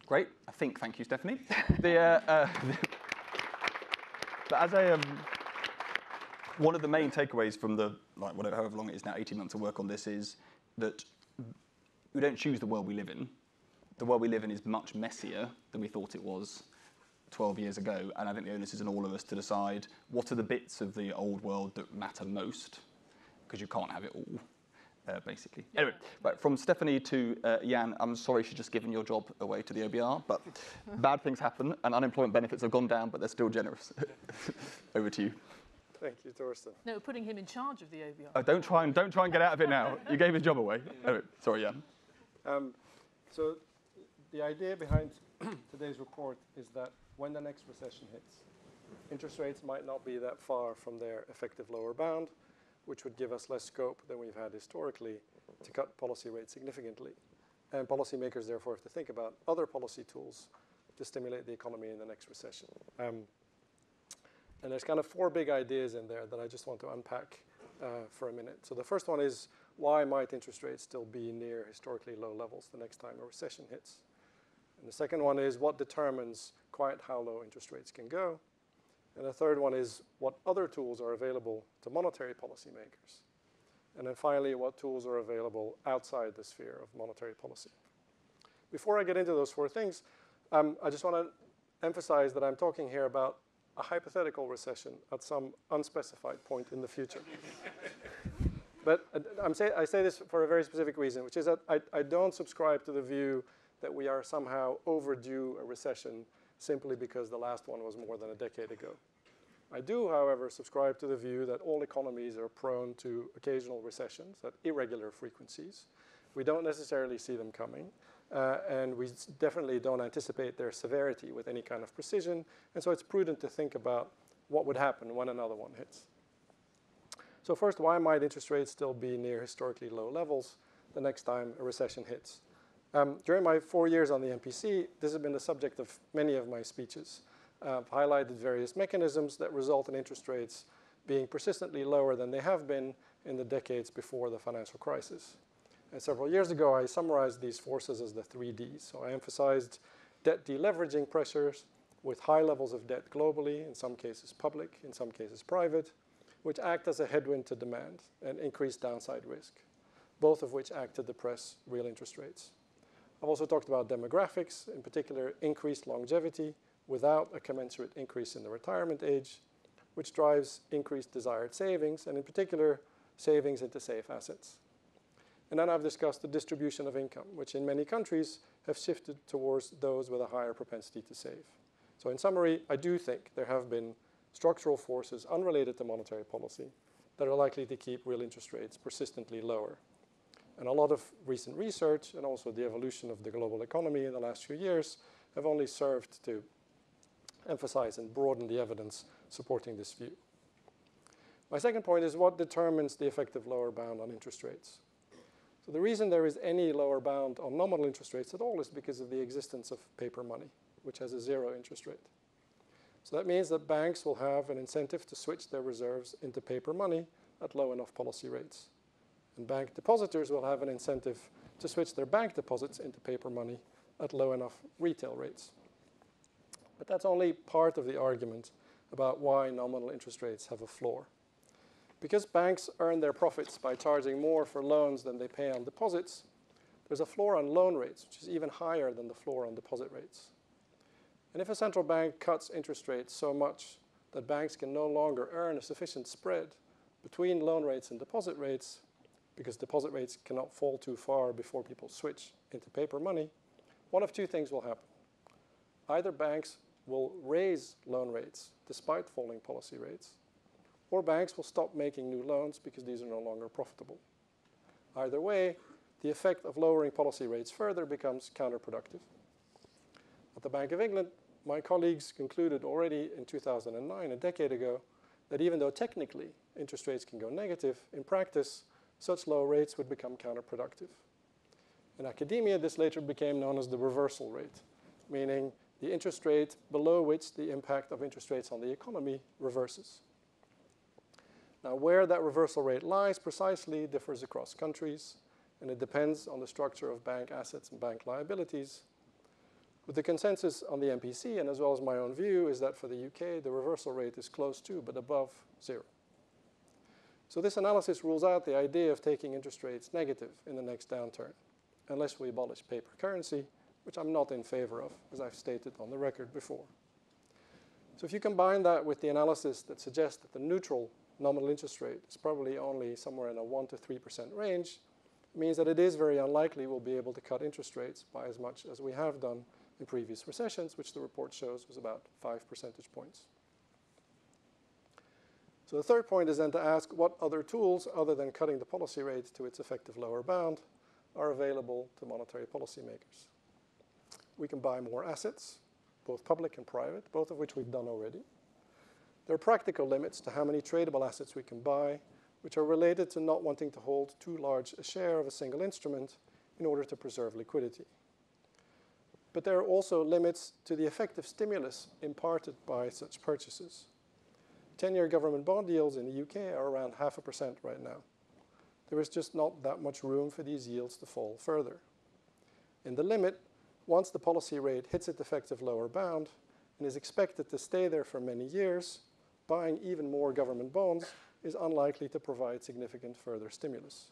Great. I think, thank you, Stephanie. [laughs] the, uh, uh, but as a, um, one of the main takeaways from the, like, whatever, however long it is now, 18 months of work on this is that we don't choose the world we live in. The world we live in is much messier than we thought it was 12 years ago, and I think the onus is on all of us to decide what are the bits of the old world that matter most, because you can't have it all. Uh, basically. Yeah. Anyway, right, from Stephanie to uh, Jan, I'm sorry she's just given your job away to the OBR, but [laughs] bad things happen and unemployment benefits have gone down, but they're still generous. [laughs] Over to you. Thank you, Torsten. No, putting him in charge of the OBR. Oh, don't try and don't try and get out of it now. [laughs] You gave his job away. Oh, sorry, Jan. Um, so the idea behind [clears throat] today's report is that when the next recession hits. Interest rates might not be that far from their effective lower bound, which would give us less scope than we've had historically to cut policy rates significantly. And policymakers, therefore, have to think about other policy tools to stimulate the economy in the next recession. Um, and there's kind of four big ideas in there that I just want to unpack uh, for a minute. So the first one is why might interest rates still be near historically low levels the next time a recession hits? And the second one is what determines quite how low interest rates can go. And the third one is what other tools are available to monetary policymakers. And then finally, what tools are available outside the sphere of monetary policy. Before I get into those four things, um, I just want to emphasize that I'm talking here about a hypothetical recession at some unspecified point in the future. [laughs] but uh, say, i say this for a very specific reason, which is that I, I don't subscribe to the view that we are somehow overdue a recession simply because the last one was more than a decade ago. I do, however, subscribe to the view that all economies are prone to occasional recessions at irregular frequencies. We don't necessarily see them coming, uh, and we definitely don't anticipate their severity with any kind of precision, and so it's prudent to think about what would happen when another one hits. So first, why might interest rates still be near historically low levels the next time a recession hits? Um, during my four years on the MPC, this has been the subject of many of my speeches. Uh, I've highlighted various mechanisms that result in interest rates being persistently lower than they have been in the decades before the financial crisis. And several years ago, I summarized these forces as the three Ds. So I emphasized debt deleveraging pressures with high levels of debt globally, in some cases public, in some cases private, which act as a headwind to demand and increase downside risk, both of which act to depress real interest rates. I've also talked about demographics, in particular increased longevity without a commensurate increase in the retirement age, which drives increased desired savings, and in particular, savings into safe assets. And then I've discussed the distribution of income, which in many countries have shifted towards those with a higher propensity to save. So in summary, I do think there have been structural forces unrelated to monetary policy that are likely to keep real interest rates persistently lower. And a lot of recent research and also the evolution of the global economy in the last few years have only served to emphasize and broaden the evidence supporting this view. My second point is what determines the effective lower bound on interest rates? So the reason there is any lower bound on nominal interest rates at all is because of the existence of paper money, which has a zero interest rate. So that means that banks will have an incentive to switch their reserves into paper money at low enough policy rates. And bank depositors will have an incentive to switch their bank deposits into paper money at low enough retail rates. But that's only part of the argument about why nominal interest rates have a floor. Because banks earn their profits by charging more for loans than they pay on deposits, there's a floor on loan rates, which is even higher than the floor on deposit rates. And if a central bank cuts interest rates so much that banks can no longer earn a sufficient spread between loan rates and deposit rates, because deposit rates cannot fall too far before people switch into paper money, one of two things will happen. Either banks will raise loan rates despite falling policy rates, or banks will stop making new loans because these are no longer profitable. Either way, the effect of lowering policy rates further becomes counterproductive. At the Bank of England, my colleagues concluded already in 2009, a decade ago, that even though technically interest rates can go negative, in practice, such low rates would become counterproductive. In academia, this later became known as the reversal rate, meaning the interest rate below which the impact of interest rates on the economy reverses. Now, where that reversal rate lies precisely differs across countries, and it depends on the structure of bank assets and bank liabilities. But the consensus on the MPC, and as well as my own view, is that for the UK, the reversal rate is close to but above zero. So this analysis rules out the idea of taking interest rates negative in the next downturn, unless we abolish paper currency, which I'm not in favor of, as I've stated on the record before. So if you combine that with the analysis that suggests that the neutral nominal interest rate is probably only somewhere in a 1 to 3% range, means that it is very unlikely we'll be able to cut interest rates by as much as we have done in previous recessions, which the report shows was about 5 percentage points. So the third point is then to ask what other tools, other than cutting the policy rate to its effective lower bound, are available to monetary policymakers. We can buy more assets, both public and private, both of which we've done already. There are practical limits to how many tradable assets we can buy, which are related to not wanting to hold too large a share of a single instrument in order to preserve liquidity. But there are also limits to the effective stimulus imparted by such purchases. 10-year government bond yields in the UK are around half a percent right now. There is just not that much room for these yields to fall further. In the limit, once the policy rate hits its effective lower bound and is expected to stay there for many years, buying even more government bonds is unlikely to provide significant further stimulus.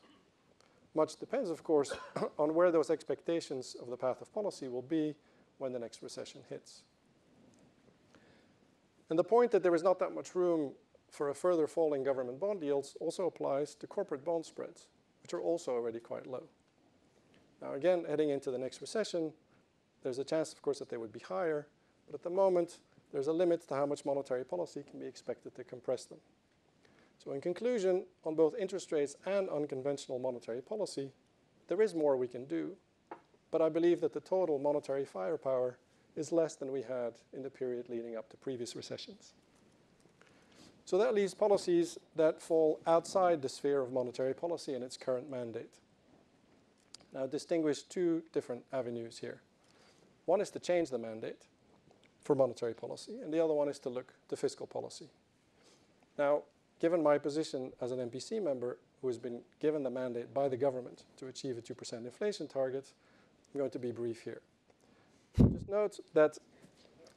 Much depends, of course, [coughs] on where those expectations of the path of policy will be when the next recession hits. And the point that there is not that much room for a further fall in government bond yields also applies to corporate bond spreads, which are also already quite low. Now, again, heading into the next recession, there's a chance, of course, that they would be higher, but at the moment, there's a limit to how much monetary policy can be expected to compress them. So in conclusion, on both interest rates and unconventional monetary policy, there is more we can do, but I believe that the total monetary firepower is less than we had in the period leading up to previous recessions. So that leaves policies that fall outside the sphere of monetary policy and its current mandate. Now, distinguish two different avenues here. One is to change the mandate for monetary policy, and the other one is to look to fiscal policy. Now, given my position as an MPC member who has been given the mandate by the government to achieve a 2% inflation target, I'm going to be brief here. Note that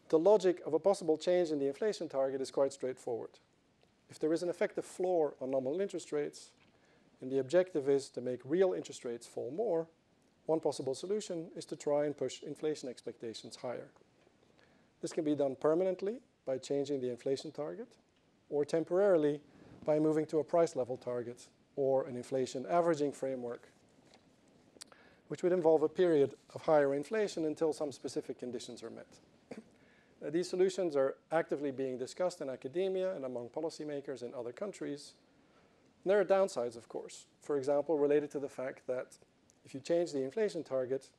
the logic of a possible change in the inflation target is quite straightforward. If there is an effective floor on nominal interest rates, and the objective is to make real interest rates fall more, one possible solution is to try and push inflation expectations higher. This can be done permanently by changing the inflation target, or temporarily by moving to a price level target or an inflation averaging framework, which would involve a period of higher inflation until some specific conditions are met. [clears throat] Uh, these solutions are actively being discussed in academia and among policymakers in other countries. And there are downsides, of course. For example, related to the fact that if you change the inflation target,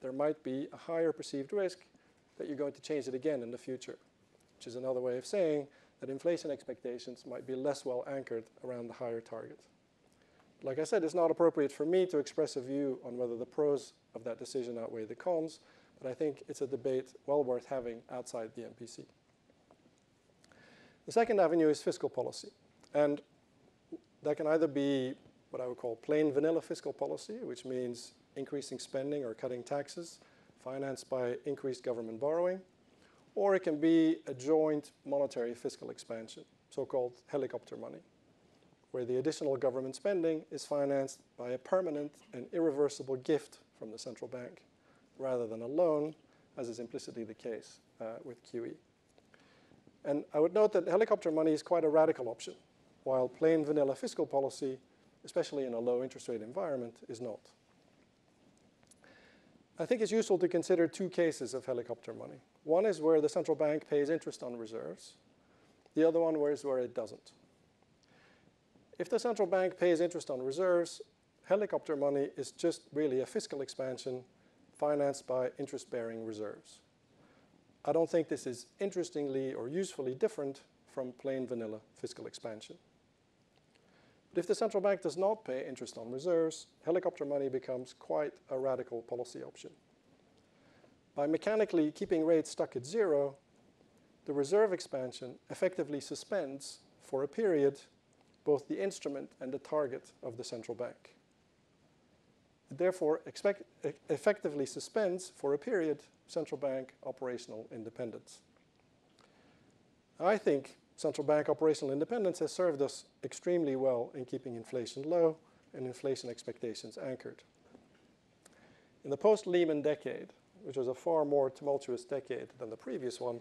there might be a higher perceived risk that you're going to change it again in the future, which is another way of saying that inflation expectations might be less well anchored around the higher target. Like I said, it's not appropriate for me to express a view on whether the pros of that decision outweigh the cons, but I think it's a debate well worth having outside the MPC. The second avenue is fiscal policy. And that can either be what I would call plain vanilla fiscal policy, which means increasing spending or cutting taxes, financed by increased government borrowing, or it can be a joint monetary fiscal expansion, so-called helicopter money, where the additional government spending is financed by a permanent and irreversible gift from the central bank, rather than a loan, as is implicitly the case uh, with QE. And I would note that helicopter money is quite a radical option, while plain vanilla fiscal policy, especially in a low interest rate environment, is not. I think it's useful to consider two cases of helicopter money. One is where the central bank pays interest on reserves. The other one is where it doesn't. If the central bank pays interest on reserves, helicopter money is just really a fiscal expansion financed by interest-bearing reserves. I don't think this is interestingly or usefully different from plain vanilla fiscal expansion. But if the central bank does not pay interest on reserves, helicopter money becomes quite a radical policy option. By mechanically keeping rates stuck at zero, the reserve expansion effectively suspends, for a period, both the instrument and the target of the central bank. It therefore expect, effectively suspends, for a period, central bank operational independence. I think central bank operational independence has served us extremely well in keeping inflation low and inflation expectations anchored. In the post-Lehman decade, which was a far more tumultuous decade than the previous one,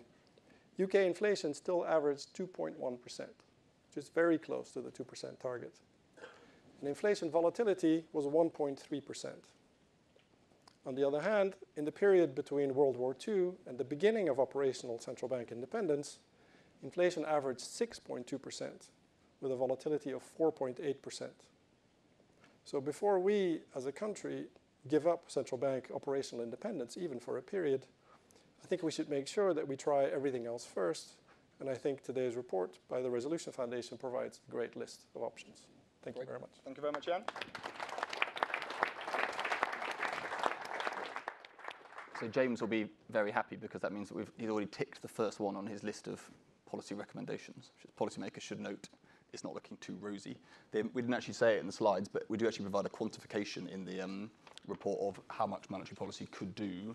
UK inflation still averaged 2.1%, which is very close to the 2% target. And inflation volatility was 1.3%. On the other hand, in the period between World War II and the beginning of operational central bank independence, inflation averaged 6.2% with a volatility of 4.8%. So before we, as a country, give up central bank operational independence, even for a period, I think we should make sure that we try everything else first. And I think today's report by the Resolution Foundation provides a great list of options. Thank great. you very much. Thank you very much, Jan. So James will be very happy because that means that he's already ticked the first one on his list of policy recommendations, which policymakers should note it's not looking too rosy. They, we didn't actually say it in the slides, but we do actually provide a quantification in the um, report of how much monetary policy could do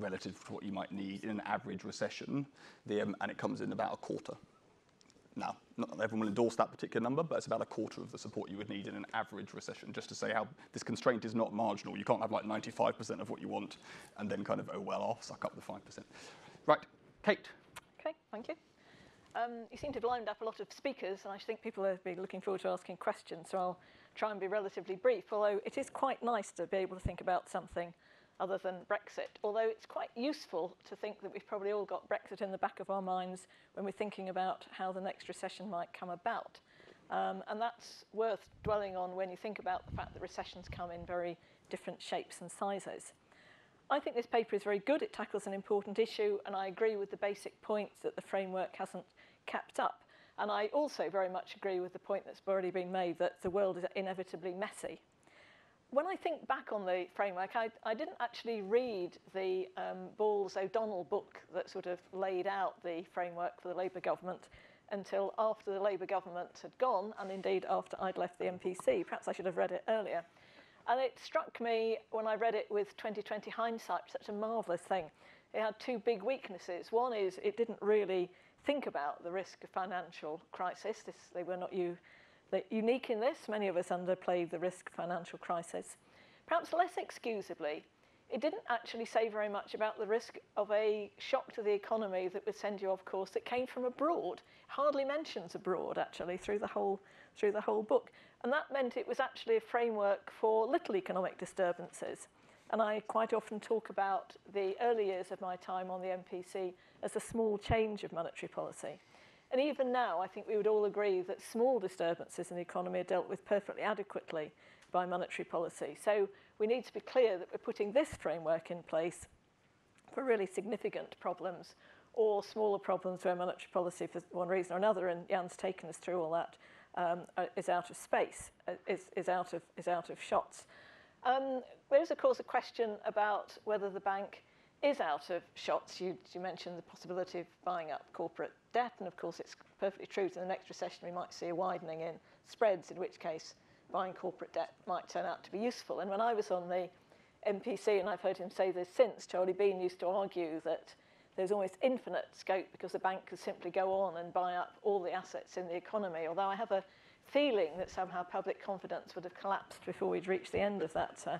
relative to what you might need in an average recession, the, um, and it comes in about a quarter. Now, not everyone will endorse that particular number, but it's about a quarter of the support you would need in an average recession, just to say how this constraint is not marginal. You can't have like 95% of what you want and then kind of, oh, well, I'll suck up the 5%. Right, Kate. Okay, thank you. Um, you seem to have lined up a lot of speakers, and I think people be looking forward to asking questions, so I'll try and be relatively brief, although it is quite nice to be able to think about something other than Brexit, although it's quite useful to think that we've probably all got Brexit in the back of our minds when we're thinking about how the next recession might come about. Um, and that's worth dwelling on when you think about the fact that recessions come in very different shapes and sizes. I think this paper is very good. It tackles an important issue, and I agree with the basic points that the framework hasn't kept up. And I also very much agree with the point that's already been made that the world is inevitably messy when I think back on the framework, I, I didn't actually read the um, Balls O'Donnell book that sort of laid out the framework for the Labour government until after the Labour government had gone, and indeed after I'd left the MPC. Perhaps I should have read it earlier. And it struck me when I read it with 2020 hindsight, such a marvellous thing. It had two big weaknesses. One is it didn't really think about the risk of financial crisis. This, they were not you unique in this, many of us underplayed the risk financial crisis. Perhaps less excusably, it didn't actually say very much about the risk of a shock to the economy that would send you off course that came from abroad. Hardly mentions abroad, actually, through the whole, through the whole book. And that meant it was actually a framework for little economic disturbances. And I quite often talk about the early years of my time on the MPC as a small change of monetary policy. And even now, I think we would all agree that small disturbances in the economy are dealt with perfectly adequately by monetary policy. So we need to be clear that we're putting this framework in place for really significant problems or smaller problems where monetary policy, for one reason or another, and Jan's taken us through all that, um, uh, is out of space, uh, is, is, out of, is out of shots. Um, there's, of course, a question about whether the bank is out of shots. You, you mentioned the possibility of buying up corporate debt, and of course it's perfectly true in the next recession we might see a widening in spreads, in which case buying corporate debt might turn out to be useful. And when I was on the MPC, and I've heard him say this since, Charlie Bean used to argue that there's almost infinite scope because the bank could simply go on and buy up all the assets in the economy, although I have a feeling that somehow public confidence would have collapsed before we'd reached the end of that uh,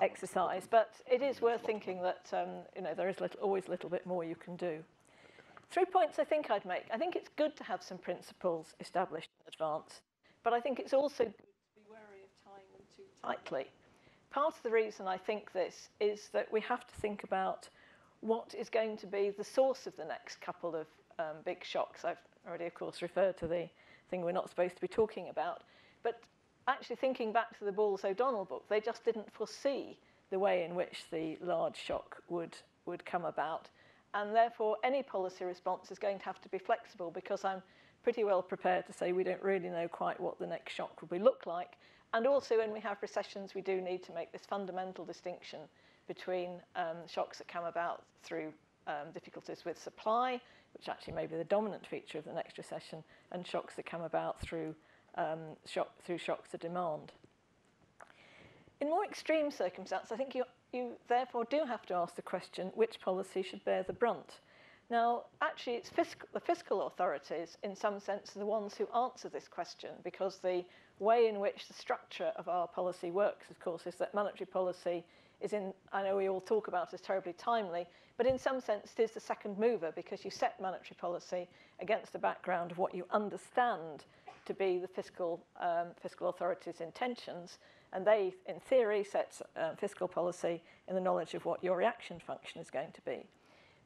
exercise. But it is worth thinking that um, you know, there is little, always a little bit more you can do. Three points I think I'd make. I think it's good to have some principles established in advance, but I think it's also good to be wary of tying them too tightly. Part of the reason I think this is that we have to think about what is going to be the source of the next couple of um, big shocks. I've already, of course, referred to the thing we're not supposed to be talking about. But actually thinking back to the Balls O'Donnell book, they just didn't foresee the way in which the large shock would, would come about. And therefore, any policy response is going to have to be flexible because I'm pretty well prepared to say we don't really know quite what the next shock will be look like. And also, when we have recessions, we do need to make this fundamental distinction between um, shocks that come about through um, difficulties with supply, which actually may be the dominant feature of the next recession, and shocks that come about through um, shock, through shocks to demand. In more extreme circumstances, I think you, you therefore do have to ask the question which policy should bear the brunt. Now, actually, it's the fiscal authorities, in some sense, are the ones who answer this question because the way in which the structure of our policy works, of course, is that monetary policy is in, I know we all talk about as terribly timely, but in some sense it is the second mover because you set monetary policy against the background of what you understand to be the fiscal, um, fiscal authorities' intentions, and they, in theory, set uh, fiscal policy in the knowledge of what your reaction function is going to be.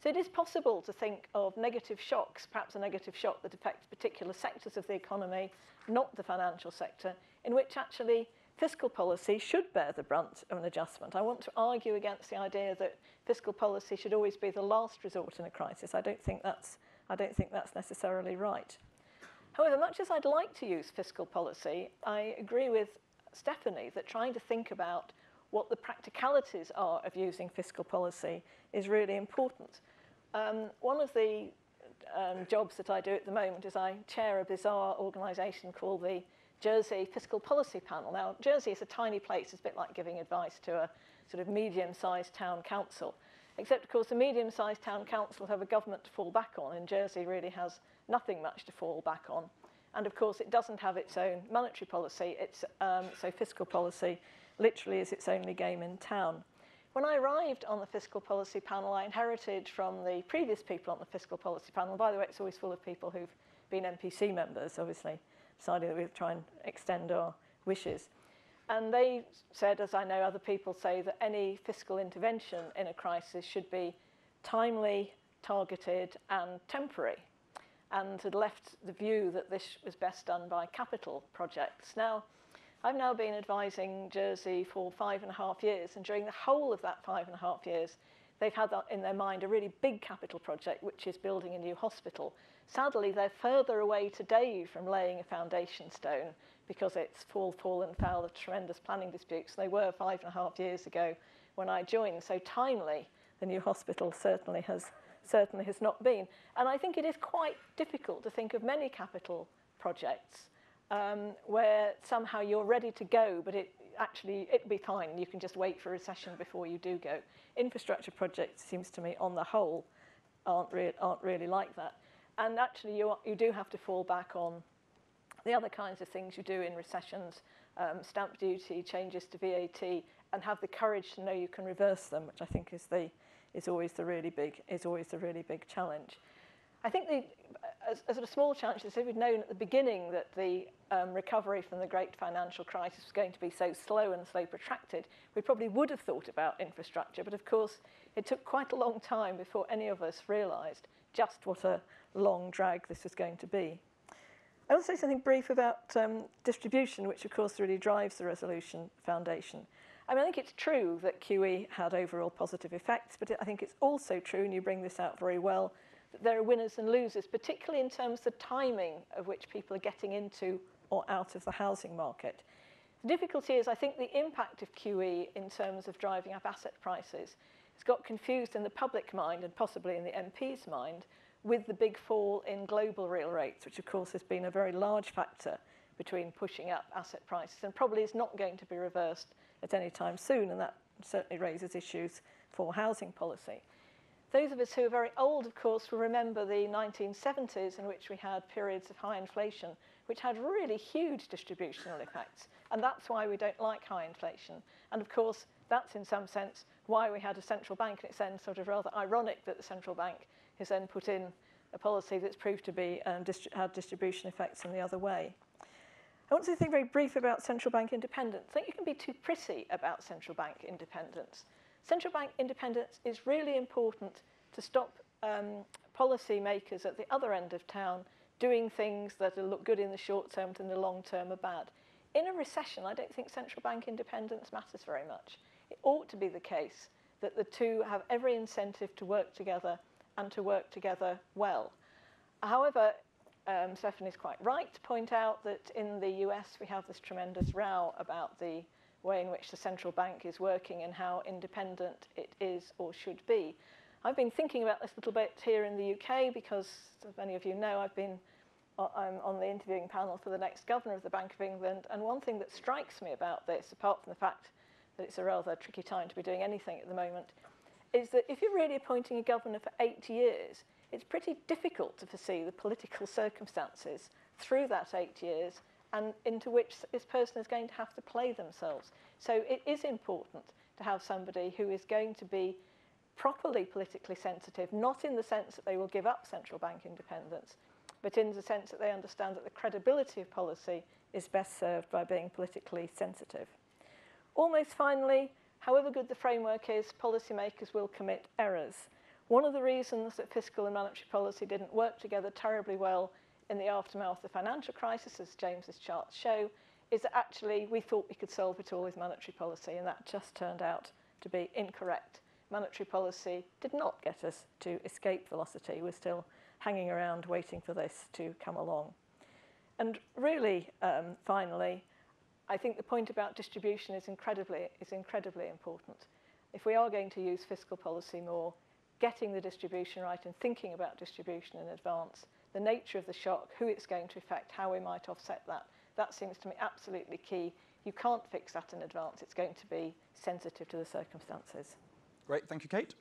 So it is possible to think of negative shocks, perhaps a negative shock that affects particular sectors of the economy, not the financial sector, in which actually fiscal policy should bear the brunt of an adjustment. I want to argue against the idea that fiscal policy should always be the last resort in a crisis. I don't think that's, I don't think that's necessarily right. However, much as I'd like to use fiscal policy, I agree with Stephanie that trying to think about what the practicalities are of using fiscal policy is really important. Um, one of the um, jobs that I do at the moment is I chair a bizarre organisation called the Jersey Fiscal Policy Panel. Now, Jersey is a tiny place, it's a bit like giving advice to a sort of medium-sized town council. Except, of course, the medium-sized town council have a government to fall back on, and Jersey really has nothing much to fall back on. And of course, it doesn't have its own monetary policy. It's, um, so fiscal policy literally is its only game in town. When I arrived on the fiscal policy panel, I inherited from the previous people on the fiscal policy panel. By the way, it's always full of people who've been MPC members, obviously, deciding that we'd try and extend our wishes. And they said, as I know other people say, that any fiscal intervention in a crisis should be timely, targeted, and temporary and had left the view that this was best done by capital projects. Now, I've now been advising Jersey for five and a half years, and during the whole of that five and a half years, they've had in their mind a really big capital project, which is building a new hospital. Sadly, they're further away today from laying a foundation stone because it's fall, fallen foul of tremendous planning disputes. They were five and a half years ago when I joined, so timely, the new hospital certainly has certainly has not been. And I think it is quite difficult to think of many capital projects um, where somehow you're ready to go, but it actually it'll be fine. You can just wait for a recession before you do go. Infrastructure projects seems to me, on the whole, aren't, re aren't really like that. And actually, you, are, you do have to fall back on the other kinds of things you do in recessions, um, stamp duty, changes to VAT, and have the courage to know you can reverse them, which I think is the is always the really big is always the really big challenge. I think the as a small challenge is if we'd known at the beginning that the um, recovery from the great financial crisis was going to be so slow and so protracted, we probably would have thought about infrastructure. But of course, it took quite a long time before any of us realised just what a long drag this was going to be. I want to say something brief about um, distribution, which of course really drives the Resolution Foundation. I mean, I think it's true that QE had overall positive effects, but I think it's also true, and you bring this out very well, that there are winners and losers, particularly in terms of the timing of which people are getting into or out of the housing market. The difficulty is, I think, the impact of QE in terms of driving up asset prices has got confused in the public mind and possibly in the MP's mind with the big fall in global real rates, which of course has been a very large factor between pushing up asset prices and probably is not going to be reversed at any time soon, and that certainly raises issues for housing policy. Those of us who are very old, of course, will remember the 1970s in which we had periods of high inflation, which had really huge distributional effects. And that's why we don't like high inflation. And of course, that's in some sense why we had a central bank. And it's then sort of rather ironic that the central bank has then put in a policy that's proved to be um, dist had distribution effects in the other way. I want to something very brief about central bank independence. I think you can be too pretty about central bank independence. Central bank independence is really important to stop um, policy makers at the other end of town doing things that look good in the short term and in the long term are bad. In a recession, I don't think central bank independence matters very much. It ought to be the case that the two have every incentive to work together and to work together well. However, um, Stephanie is quite right to point out that in the US we have this tremendous row about the way in which the central bank is working and how independent it is or should be. I've been thinking about this a little bit here in the UK because, as many of you know, I've been uh, I'm on the interviewing panel for the next governor of the Bank of England. And one thing that strikes me about this, apart from the fact that it's a rather tricky time to be doing anything at the moment, is that if you're really appointing a governor for eight years, it's pretty difficult to foresee the political circumstances through that eight years and into which this person is going to have to play themselves. So it is important to have somebody who is going to be properly politically sensitive, not in the sense that they will give up central bank independence, but in the sense that they understand that the credibility of policy is best served by being politically sensitive. Almost finally, however good the framework is, policymakers will commit errors. One of the reasons that fiscal and monetary policy didn't work together terribly well in the aftermath of the financial crisis, as James's charts show, is that actually we thought we could solve it all with monetary policy, and that just turned out to be incorrect. Monetary policy did not get us to escape velocity. We're still hanging around waiting for this to come along. And really, um, finally, I think the point about distribution is incredibly, is incredibly important. If we are going to use fiscal policy more, getting the distribution right and thinking about distribution in advance, the nature of the shock, who it's going to affect, how we might offset that, that seems to me absolutely key. You can't fix that in advance. It's going to be sensitive to the circumstances. Great. Thank you, Kate.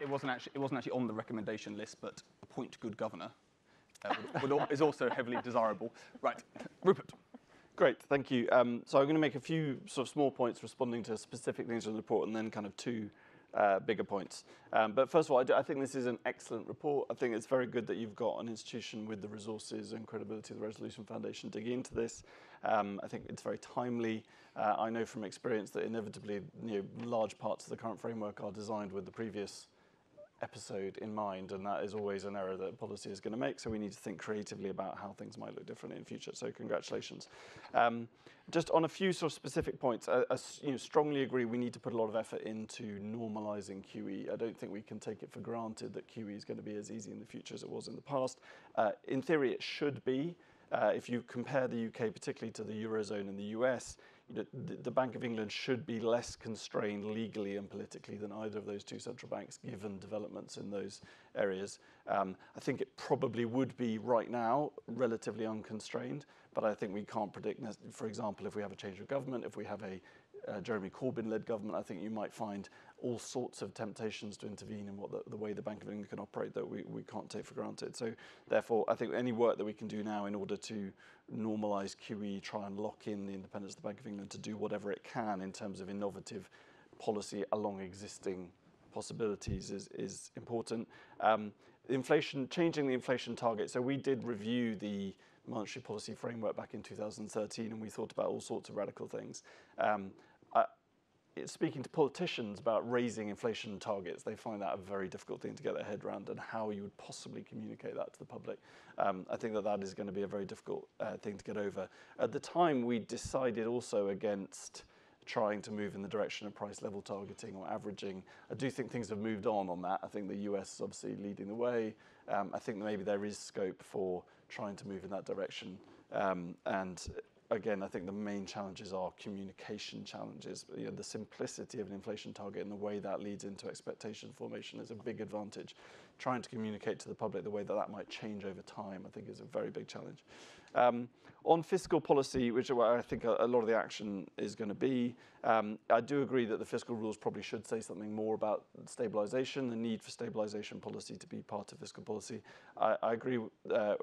It wasn't actually, it wasn't actually on the recommendation list, but appoint good governor uh, would, would, is also heavily desirable. Right, Rupert. Great, thank you. Um, so I'm going to make a few sort of small points responding to specific things in the report, and then kind of two uh, bigger points. Um, but first of all, I, do, I, think this is an excellent report. I think it's very good that you've got an institution with the resources and credibility of the Resolution Foundation digging into this. Um, I think it's very timely. Uh, I know from experience that inevitably, you know, large parts of the current framework are designed with the previous episode in mind, and that is always an error that policy is going to make. So we need to think creatively about how things might look differently in future. So congratulations. Um, just on a few sort of specific points, I, I you know, strongly agree we need to put a lot of effort into normalising QE. I don't think we can take it for granted that QE is going to be as easy in the future as it was in the past. Uh, in theory, it should be. Uh, if you compare the UK particularly to the Eurozone and the US, you know, the, the, Bank of England should be less constrained legally and politically than either of those two central banks, given developments in those areas. Um, I think it probably would be right now relatively unconstrained, but I think we can't predict, for example, if we have a change of government, if we have a uh, Jeremy Corbyn-led government, I think you might find all sorts of temptations to intervene in what the, the way the Bank of England can operate that we, we can't take for granted. So therefore, I think any work that we can do now in order to normalise QE, try and lock in the independence of the Bank of England to do whatever it can in terms of innovative policy along existing possibilities is, is important. Um, inflation, changing the inflation target. So we did review the monetary policy framework back in 2013 and we thought about all sorts of radical things. Um, speaking to politicians about raising inflation targets, they find that a very difficult thing to get their head around and how you would possibly communicate that to the public. Um, I think that that is going to be a very difficult uh, thing to get over. At the time, we decided also against trying to move in the direction of price level targeting or averaging. I do think things have moved on on that. I think the US is obviously leading the way. Um, I think maybe there is scope for trying to move in that direction. Um, and again, I think the main challenges are communication challenges. You know, the simplicity of an inflation target and the way that leads into expectation formation is a big advantage. Trying to communicate to the public the way that that might change over time, I think, is a very big challenge. Um, on fiscal policy, which I think a, lot of the action is going to be, um, I do agree that the fiscal rules probably should say something more about stabilization, the need for stabilization policy to be part of fiscal policy. I, agree uh,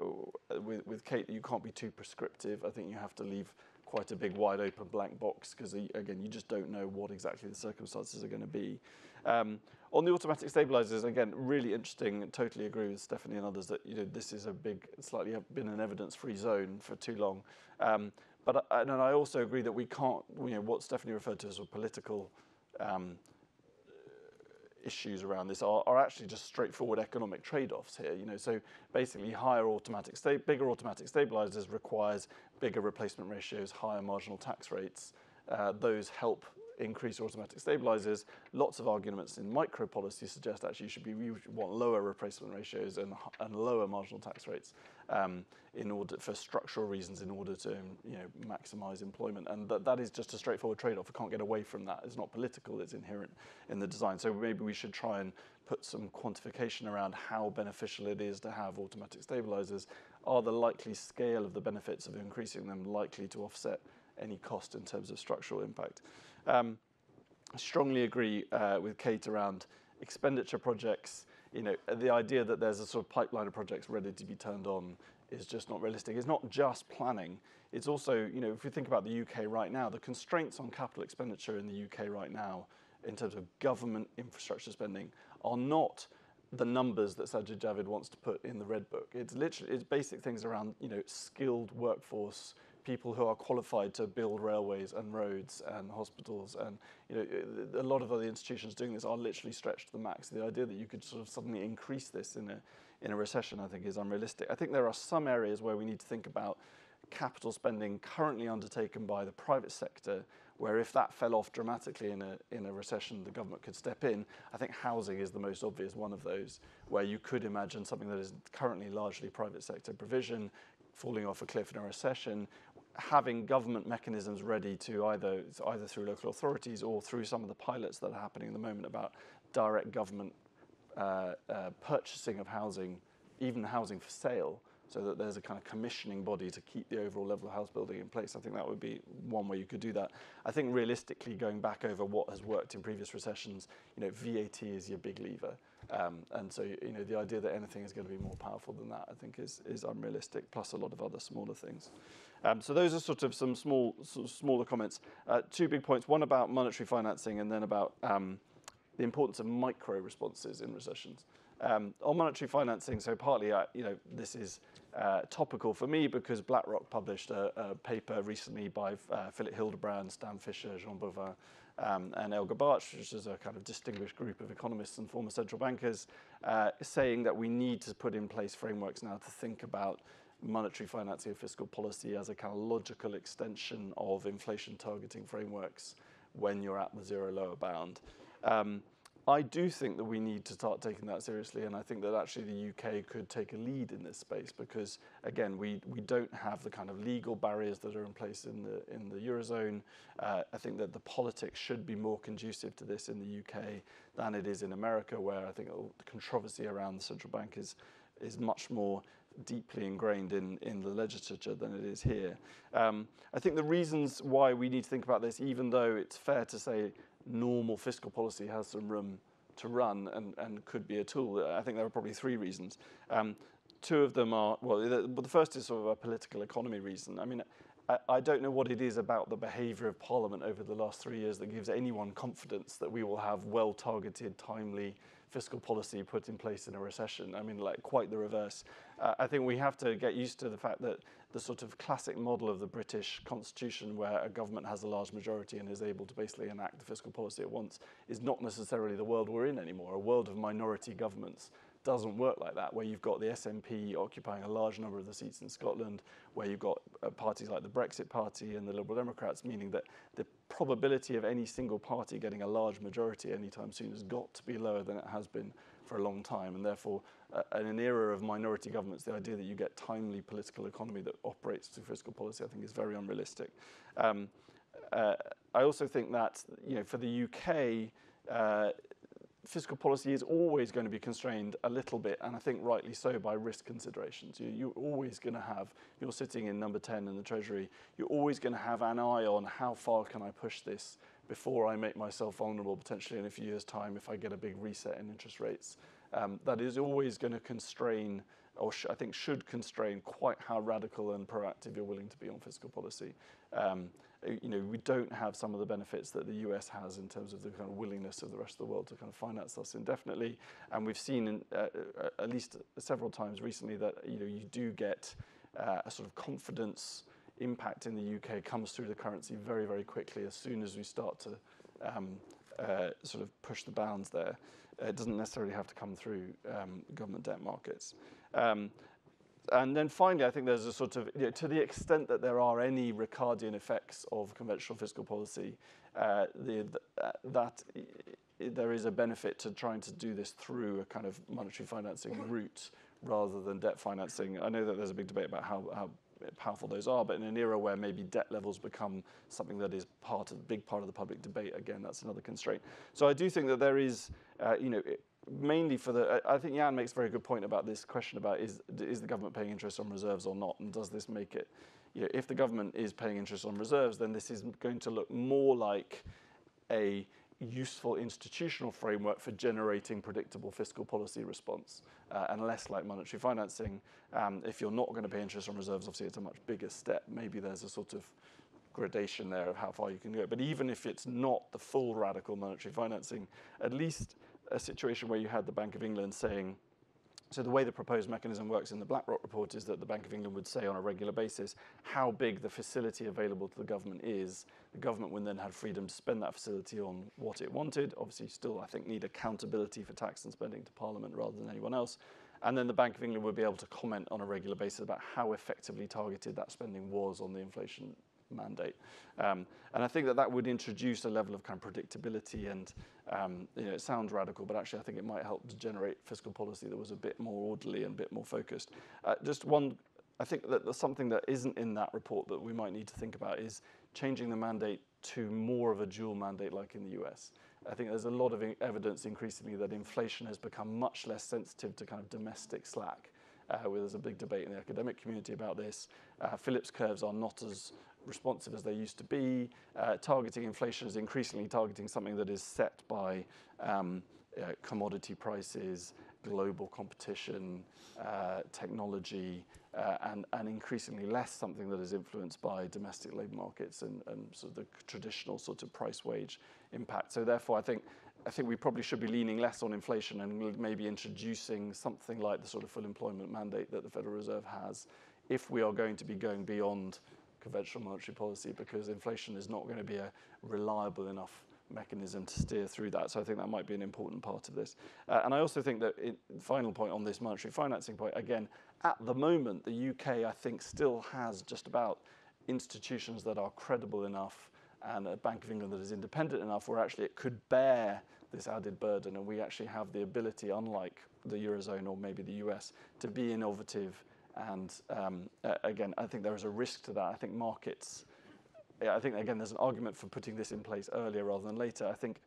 with, with Kate that you can't be too prescriptive. I think you have to leave quite a big wide open blank box because again you just don't know what exactly the circumstances are going to be. Um, on the automatic stabilizers, again, really interesting. Totally agree with Stephanie and others that you know this is a big, slightly been an evidence-free zone for too long. Um, but uh, and I also agree that we can't, you know, what Stephanie referred to as a political um, issues around this are, are actually just straightforward economic trade-offs here. You know, so basically, higher automatic, sta- bigger automatic stabilizers requires bigger replacement ratios, higher marginal tax rates. Uh, those help increase automatic stabilizers. Lots of arguments in micro policy suggest actually you should be you want lower replacement ratios and, and lower marginal tax rates um, in order for structural reasons in order to you know maximize employment. And that, that is just a straightforward trade-off. We can't get away from that. It's not political. It's inherent in the design. So maybe we should try and put some quantification around how beneficial it is to have automatic stabilizers. Are the likely scale of the benefits of increasing them likely to offset any cost in terms of structural impact? Um, I strongly agree uh, with Kate around expenditure projects. You know, the idea that there's a sort of pipeline of projects ready to be turned on is just not realistic. It's not just planning. It's also, you know, if we think about the UK right now, the constraints on capital expenditure in the UK right now, in terms of government infrastructure spending, are not the numbers that Sajid Javid wants to put in the red book. It's literally it's basic things around, you know, skilled workforce, people who are qualified to build railways and roads and hospitals. And you know, a lot of other institutions doing this are literally stretched to the max. The idea that you could sort of suddenly increase this in a in a recession, I think, is unrealistic. I think there are some areas where we need to think about capital spending currently undertaken by the private sector, where if that fell off dramatically in a, in a recession, the government could step in. I think housing is the most obvious one of those, where you could imagine something that is currently largely private sector provision falling off a cliff in a recession, having government mechanisms ready to either either through local authorities or through some of the pilots that are happening at the moment about direct government uh, uh, purchasing of housing, even housing for sale, so that there's a kind of commissioning body to keep the overall level of house building in place. I think that would be one way you could do that. I think realistically, going back over what has worked in previous recessions, you know, VAT is your big lever. Um, and so, you know, the idea that anything is going to be more powerful than that, I think, is, is unrealistic, plus a lot of other smaller things. Um, so those are sort of some small, sort of smaller comments. Uh, two big points, one about monetary financing and then about um, the importance of micro responses in recessions. Um, on monetary financing, so partly, uh, you know, this is uh, topical for me because BlackRock published a, a paper recently by uh, Philipp Hildebrand, Stan Fischer, Jean Boivin, um, and Elga Bartsch, which is a kind of distinguished group of economists and former central bankers, uh, saying that we need to put in place frameworks now to think about monetary financing and fiscal policy as a kind of logical extension of inflation targeting frameworks when you're at the zero lower bound. Um, I do think that we need to start taking that seriously, and I think that actually the UK could take a lead in this space because, again, we, we don't have the kind of legal barriers that are in place in the in the eurozone. Uh, I think that the politics should be more conducive to this in the UK than it is in America, where I think the controversy around the central bank is is much more deeply ingrained in, in the legislature than it is here. Um, I think the reasons why we need to think about this, even though it's fair to say normal fiscal policy has some room to run and, and could be a tool, I think there are probably three reasons. Um, two of them are, well, the, the first is sort of a political economy reason. I mean, I, I don't know what it is about the behaviour of Parliament over the last three years that gives anyone confidence that we will have well targeted, timely fiscal policy put in place in a recession. I mean, like quite the reverse. Uh, I think we have to get used to the fact that the sort of classic model of the British constitution, where a government has a large majority and is able to basically enact the fiscal policy at once, is not necessarily the world we're in anymore. A world of minority governments doesn't work like that, where you've got the SNP occupying a large number of the seats in Scotland, where you've got uh, parties like the Brexit Party and the Liberal Democrats, meaning that the probability of any single party getting a large majority anytime soon has got to be lower than it has been for a long time. And therefore, uh, in an era of minority governments, the idea that you get timely political economy that operates through fiscal policy, I think, is very unrealistic. Um, uh, I also think that, you know, for the UK, uh, fiscal policy is always going to be constrained a little bit, and I think rightly so, by risk considerations. You, you're always going to have, you're sitting in number 10 in the Treasury, you're always going to have an eye on how far can I push this before I make myself vulnerable potentially in a few years' time if I get a big reset in interest rates. Um, that is always going to constrain, or I think should constrain, quite how radical and proactive you're willing to be on fiscal policy. Um, you know, we don't have some of the benefits that the US has in terms of the kind of willingness of the rest of the world to kind of finance us indefinitely. And we've seen in, uh, uh, at least several times recently that you know you do get uh, a sort of confidence impact in the UK comes through the currency very very quickly as soon as we start to um, uh, sort of push the bounds there. Uh, it doesn't necessarily have to come through um, government debt markets. Um, and then finally, I think there's a sort of, you know, to the extent that there are any Ricardian effects of conventional fiscal policy, uh, the, uh, that there is a benefit to trying to do this through a kind of monetary financing route rather than debt financing. I know that there's a big debate about how, how powerful those are, but in an era where maybe debt levels become something that is part of big part of the public debate, again, that's another constraint. So I do think that there is, uh, you know, mainly for the, I think Jan makes a very good point about this question about is, is the government paying interest on reserves or not, and does this make it, you know, if the government is paying interest on reserves, then this is going to look more like a useful institutional framework for generating predictable fiscal policy response, uh, and less like monetary financing. Um, if you're not going to pay interest on reserves, obviously it's a much bigger step. Maybe there's a sort of gradation there of how far you can go. But even if it's not the full radical monetary financing, at least a situation where you had the Bank of England saying, so the way the proposed mechanism works in the BlackRock report is that the Bank of England would say on a regular basis how big the facility available to the government is. The government would then have freedom to spend that facility on what it wanted. Obviously, still, I think, need accountability for tax and spending to Parliament rather than anyone else. And then the Bank of England would be able to comment on a regular basis about how effectively targeted that spending was on the inflation mandate. Um, and I think that that would introduce a level of kind of predictability and, um, you know, it sounds radical, but actually I think it might help to generate fiscal policy that was a bit more orderly and a bit more focused. Uh, just one, I think that something that isn't in that report that we might need to think about is changing the mandate to more of a dual mandate like in the US. I think there's a lot of evidence increasingly that inflation has become much less sensitive to kind of domestic slack uh, where there's a big debate in the academic community about this. Uh, Phillips curves are not as responsive as they used to be. Uh, targeting inflation is increasingly targeting something that is set by um, uh, commodity prices, global competition, uh, technology, uh, and, and increasingly less something that is influenced by domestic labour markets and, and sort of the traditional sort of price wage impact. So therefore, I think I think we probably should be leaning less on inflation and maybe introducing something like the sort of full employment mandate that the Federal Reserve has if we are going to be going beyond conventional monetary policy because inflation is not going to be a reliable enough mechanism to steer through that. So I think that might be an important part of this. Uh, and I also think that it, final point on this monetary financing point, again, at the moment, the UK, I think, still has just about institutions that are credible enough and a Bank of England that is independent enough where actually it could bear this added burden and we actually have the ability, unlike the Eurozone or maybe the US, to be innovative. And um, again, I think there is a risk to that. I think markets yeah, I think again there's an argument for putting this in place earlier rather than later. I think,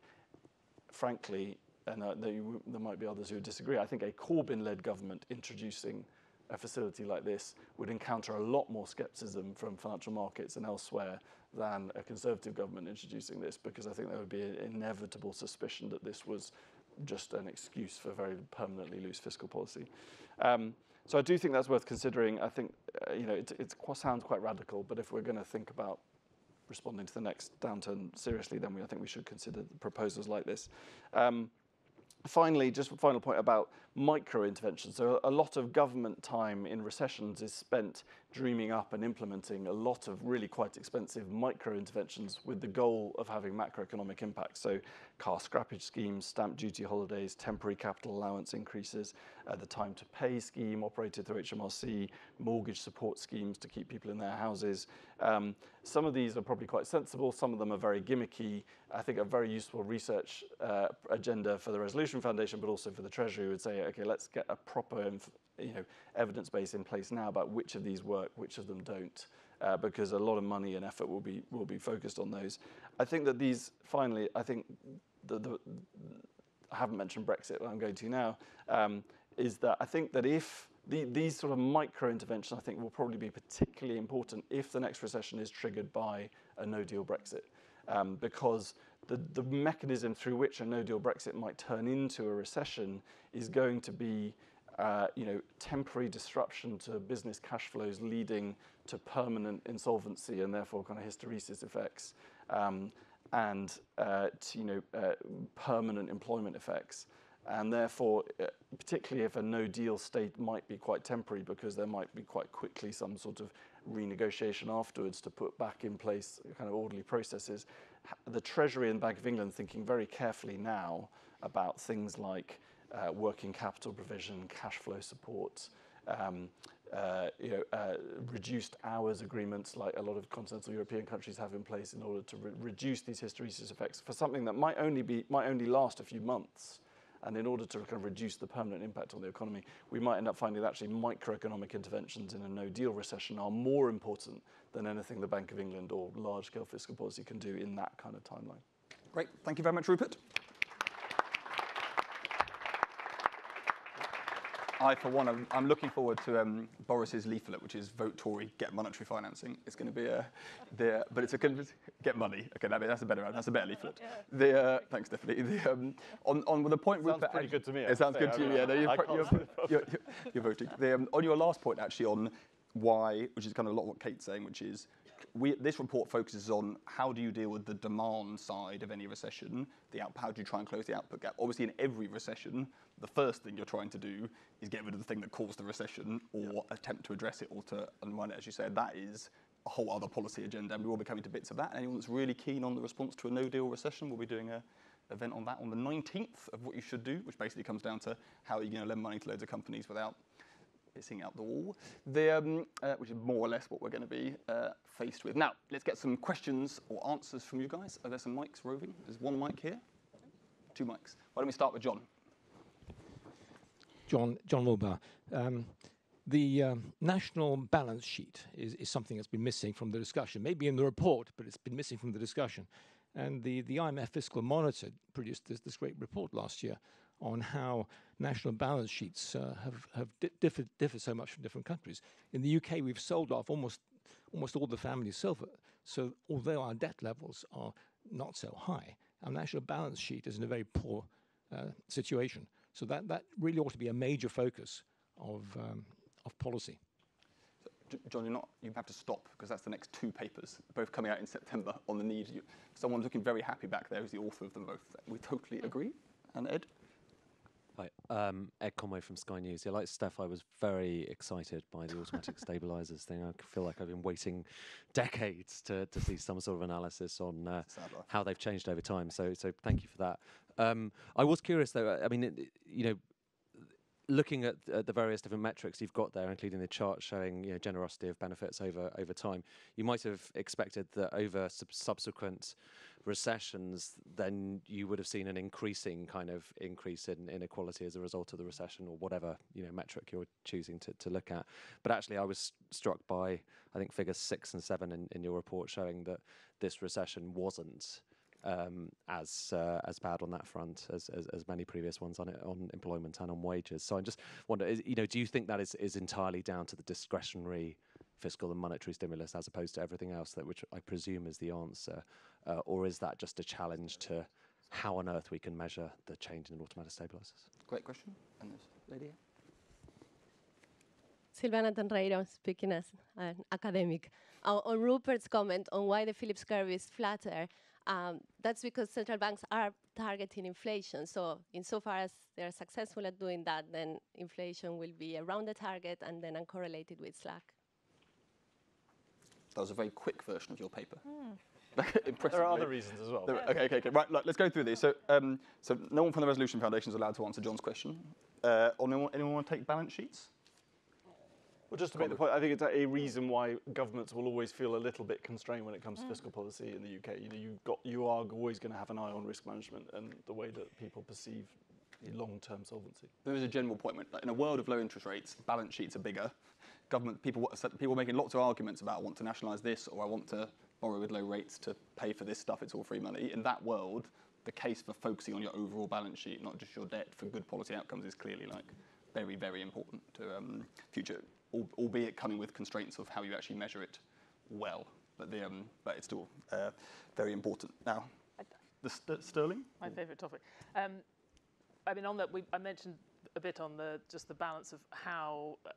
frankly, and uh, there, there, might be others who disagree. I think a Corbyn-led government introducing a facility like this would encounter a lot more scepticism from financial markets and elsewhere than a Conservative government introducing this, because I think there would be an inevitable suspicion that this was just an excuse for very permanently loose fiscal policy. Um, so I do think that's worth considering. I think uh, you know it, it sounds quite radical, but if we're going to think about responding to the next downturn seriously, then we, I think we should consider proposals like this. Um, finally, just a final point about micro interventions. So a lot of government time in recessions is spent dreaming up and implementing a lot of really quite expensive micro interventions with the goal of having macroeconomic impact. So car scrappage schemes, stamp duty holidays, temporary capital allowance increases, uh, the time to pay scheme operated through HMRC, mortgage support schemes to keep people in their houses. Um, some of these are probably quite sensible, some of them are very gimmicky. I think a very useful research uh, agenda for the Resolution Foundation, but also for the Treasury would say, okay, let's get a proper you know, evidence base in place now about which of these work, which of them don't, uh, because a lot of money and effort will be will be focused on those. I think that these finally, I think the, the I haven't mentioned Brexit, but I'm going to now. Um, is that I think that if the, these sort of micro interventions, I think, will probably be particularly important if the next recession is triggered by a no deal Brexit. Um, because the, the mechanism through which a no deal Brexit might turn into a recession is going to be uh, you know, temporary disruption to business cash flows leading to permanent insolvency and therefore kind of hysteresis effects um, and uh, to, you know, uh, permanent employment effects. And therefore, uh, particularly if a no deal state might be quite temporary because there might be quite quickly some sort of renegotiation afterwards to put back in place kind of orderly processes. The Treasury and Bank of England thinking very carefully now about things like working capital provision, cash flow support, um, uh, you know, uh, reduced hours agreements like a lot of continental European countries have in place in order to re reduce these hysteresis effects for something that might only be might only last a few months. And in order to kind of reduce the permanent impact on the economy, we might end up finding that actually microeconomic interventions in a no-deal recession are more important than anything the Bank of England or large-scale fiscal policy can do in that kind of timeline. Great. Thank you very much, Rupert. I, for one, I'm, I'm looking forward to um, Boris's leaflet, which is vote Tory, get monetary financing. It's going to be a, the, but it's a get money. Okay, that, that's a better, that's a better leaflet. The, uh, thanks, Stephanie. The, um, on, on the point, sounds Rupert, pretty good to me. It sounds good to you. Yeah, no, you're, you're, [laughs] you're, you're, voting. The, um, on your last point, actually, on why, which is kind of a lot of what Kate's saying, which is we, this report focuses on how do you deal with the demand side of any recession, the out, how do you try and close the output gap. Obviously, in every recession, the first thing you're trying to do is get rid of the thing that caused the recession or yeah. attempt to address it or to unwind it. As you said, that is a whole other policy agenda, and we will be coming to bits of that. Anyone that's really keen on the response to a no-deal recession, we'll be doing a event on that on the 19th of what you should do, which basically comes down to how are you going to lend money to loads of companies without pissing out the wall, the, um, uh, which is more or less what we're going to be uh, faced with. Now, let's get some questions or answers from you guys. Are there some mics roving? There's one mic here, two mics. Why don't we start with John? John, John Wilbur. Um, the um, national balance sheet is, is something that's been missing from the discussion, maybe in the report, but it's been missing from the discussion. And the, the IMF Fiscal Monitor produced this, this great report last year on how national balance sheets uh, have, have di- differed, differed so much from different countries. In the UK, we've sold off almost, almost all the family silver. So although our debt levels are not so high, our national balance sheet is in a very poor uh, situation. So that, that really ought to be a major focus of, um, of policy. J- John, you're not, you have to stop because that's the next two papers, both coming out in September on the need. You, someone looking very happy back there who's the author of them both. We totally agree. And Ed? Hi, um, Ed Conway from Sky News. Yeah, like Steph, I was very excited by the automatic [laughs] stabilizers thing. I feel like I've been waiting decades to, to see some sort of analysis on uh, how they've changed over time. So, so thank you for that. Um, I was curious though. I mean, it, you know, looking at, at the various different metrics you've got there, including the chart showing you know, generosity of benefits over over time, you might have expected that over sub- subsequent recessions, then you would have seen an increasing kind of increase in inequality as a result of the recession, or whatever you know metric you're choosing to, to look at. But actually, I was struck by I think figures six and seven in, in your report showing that this recession wasn't um, as uh, as bad on that front as, as, as many previous ones on it, on employment and on wages. So I just wonder, is, you know, do you think that is, is entirely down to the discretionary fiscal and monetary stimulus as opposed to everything else, that which I presume is the answer, uh, or is that just a challenge to how on earth we can measure the change in automatic stabilizers? Great question. And this lady here. Silvana Tenreyro, speaking as an academic. Uh, on Rupert's comment on why the Phillips curve is flatter, um, that's because central banks are targeting inflation. So, insofar as they're successful at doing that, then inflation will be around the target and then uncorrelated with slack. That was a very quick version of your paper. [laughs] Impressive. There are other reasons as well. There- okay, okay, okay. Right, look, let's go through these. So, um, so no one from the Resolution Foundation is allowed to answer John's question. Uh, or anyone, anyone want to take balance sheets? Well, just to make the point, I think it's a reason why governments will always feel a little bit constrained when it comes to mm. fiscal policy in the UK. You know, you've got, you are always going to have an eye on risk management and the way that people perceive long-term solvency. There is a general point. Like in a world of low interest rates, balance sheets are bigger. Government people, people making lots of arguments about I want to nationalise this or I want to borrow with low rates to pay for this stuff. It's all free money. In that world, the case for focusing on your overall balance sheet, not just your debt, for good policy outcomes is clearly like very, very important to um, future, albeit coming with constraints of how you actually measure it well. But, the, um, but it's still uh, very important. Now, the st- sterling. my favourite topic. Um, I mean, on that, we, I mentioned a bit on the just the balance of how uh,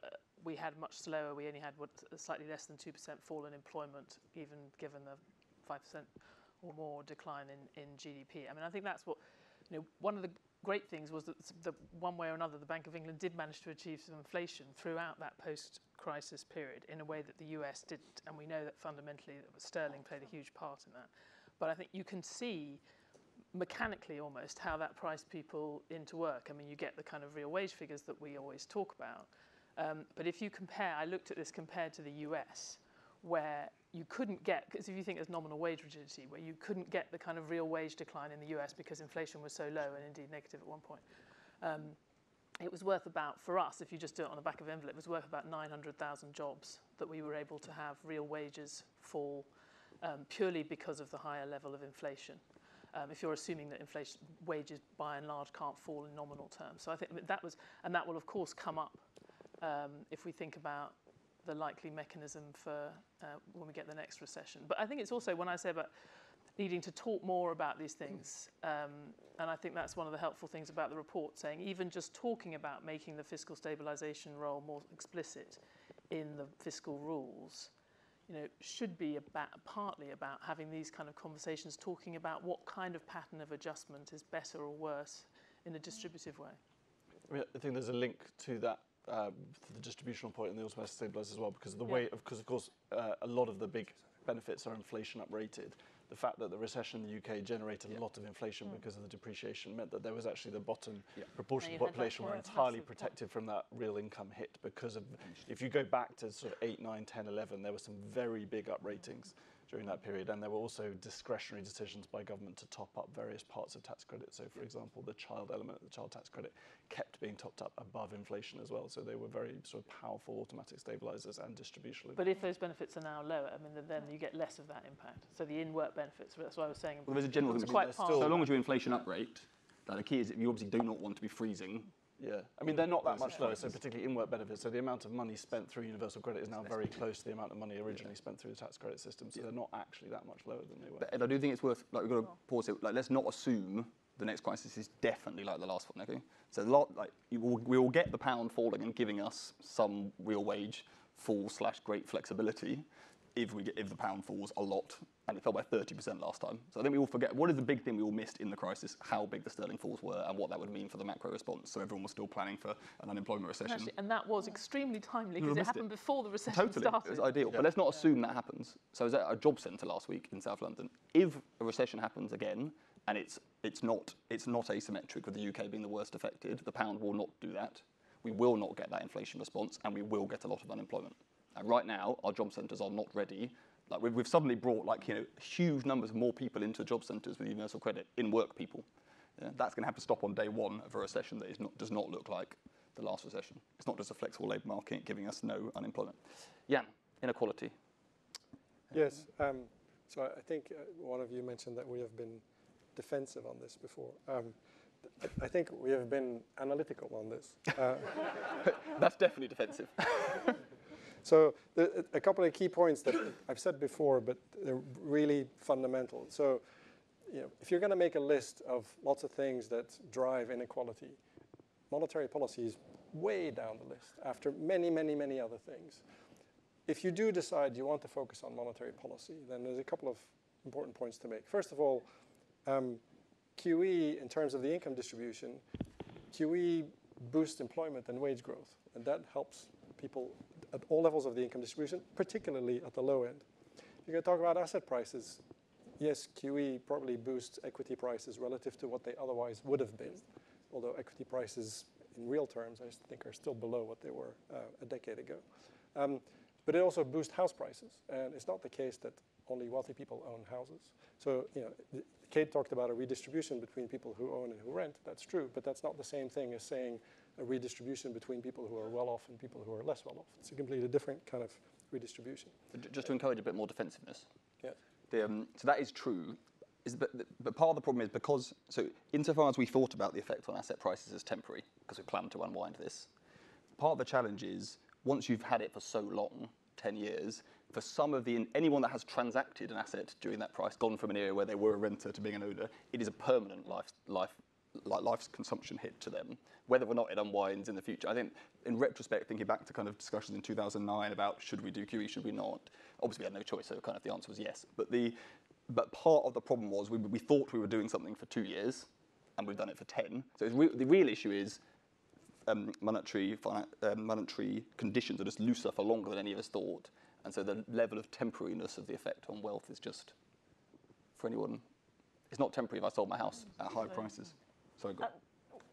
we had much slower. We only had what slightly less than two percent fall in employment, even given the five percent or more decline in, in GDP. I mean, I think that's what you know. One of the great things was that one way or another, the Bank of England did manage to achieve some inflation throughout that post-crisis period in a way that the US didn't, and we know that fundamentally that sterling played a huge part in that. But I think you can see mechanically almost how that priced people into work. I mean, you get the kind of real wage figures that we always talk about. Um, but if you compare, I looked at this compared to the US, where you couldn't get, because if you think there's nominal wage rigidity, where you couldn't get the kind of real wage decline in the US because inflation was so low and indeed negative at one point. Um, it was worth about, for us, if you just do it on the back of envelope, it was worth about 900,000 jobs that we were able to have real wages fall um, purely because of the higher level of inflation um, if you're assuming that inflation wages by and large can't fall in nominal terms. So I think that was, and that will of course come up um, if we think about the likely mechanism for uh, when we get the next recession. But I think it's also when I say about needing to talk more about these things, um, and I think that's one of the helpful things about the report, saying even just talking about making the fiscal stabilisation role more explicit in the fiscal rules you know, should be about, partly about having these kind of conversations, talking about what kind of pattern of adjustment is better or worse in a distributive way. I, mean, I think there's a link to that, to the distributional point in the automatic stabilizer as well, because of the Yeah. way, because of course, uh, a lot of the big benefits are inflation uprated. The fact that the recession in the UK generated Yeah. a lot of inflation Mm. because of the depreciation meant that there was actually the bottom Yeah. proportion And of the population were entirely protected from that real income hit because of, if you go back to sort of 8, 9, 10, 11, there were some very big upratings during that period. And there were also discretionary decisions by government to top up various parts of tax credit. So, for example, the child element of the child tax credit kept being topped up above inflation as well. So they were very sort of powerful automatic stabilizers and distributionally. But if those benefits are now lower, I mean, then- then you get less of that impact. So the in-work benefits, that's what I was saying. Well, there's a general it's thing. quite There's powerful. So long as your inflation up rate, like the key is that you obviously do not want to be freezing. Yeah, I mean, they're not that much lower, so particularly in work benefits. So the amount of money spent through universal credit is now very close to the amount of money originally spent through the tax credit system. So they're not actually that much lower than they were. But Ed, I do think it's worth, like, we've got to pause it. Like, let's not assume the next crisis is definitely like the last one, okay? So, a lot, like, you will, we will get the pound falling and giving us some real wage fall slash great flexibility if, we get, if the pound falls a lot. And it fell by 30% last time. So, I think we all forget what is the big thing we all missed in the crisis, how big the sterling falls were, and what that would mean for the macro response. So, everyone was still planning for an unemployment recession. Actually, and that was extremely timely because it have missed it. happened before the recession Totally, started. it was ideal. But let's not assume that happens. So I was at a job centre last week in South London. If a recession happens again, and it's it's not it's not asymmetric with the UK being the worst affected, the pound will not do that. We will not get that inflation response, and we will get a lot of unemployment. And right now, our job centres are not ready. Like we've, we've suddenly brought like you know huge numbers of more people into job centres with universal credit in work people. Yeah, that's going to have to stop on day one of a recession that is not, does not look like the last recession. It's not just a flexible labour market giving us no unemployment. Jan, inequality. Yes. Um, so I I think uh, one of you mentioned that we have been defensive on this before. Um, I think we have been analytical on this. Uh, [laughs] That's definitely defensive. [laughs] So the, a couple of key points that I've said before, but they're really fundamental. So, you know, if you're going to make a list of lots of things that drive inequality, monetary policy is way down the list after many, many, many other things. If you do decide you want to focus on monetary policy, then there's a couple of important points to make. First of all, um, QE, in terms of the income distribution, QE boosts employment and wage growth, and that helps people at all levels of the income distribution, particularly at the low end. You're going to talk about asset prices, yes, QE probably boosts equity prices relative to what they otherwise would have been, although equity prices in real terms, I think, are still below what they were uh, a decade ago. Um, but it also boosts house prices, and it's not the case that only wealthy people own houses. So, you know, Kate talked about a redistribution between people who own and who rent. That's true, but that's not the same thing as saying a redistribution between people who are well off and people who are less well off. It's a completely different kind of redistribution. Just to encourage a bit more defensiveness. Yeah. The, um, so that is true. Is but, but part of the problem is because, so insofar as we thought about the effect on asset prices as temporary, because we planned to unwind this, part of the challenge is once you've had it for so long, 10 years, for some of the, anyone that has transacted an asset during that price, gone from an area where they were a renter to being an owner, it is a permanent life, life, life's consumption hit to them, whether or not it unwinds in the future. I think in retrospect, thinking back to kind of discussions in 2009 about should we do QE, should we not, obviously we had no choice, so kind of the answer was yes. But the, but part of the problem was we, we thought we were doing something for two years, and we've done it for 10. So re- the real issue is um, monetary, uh, monetary conditions are just looser for longer than any of us thought. And so the level of temporariness of the effect on wealth is just, for anyone, it's not temporary if I sold my house at high prices. Sorry. Uh,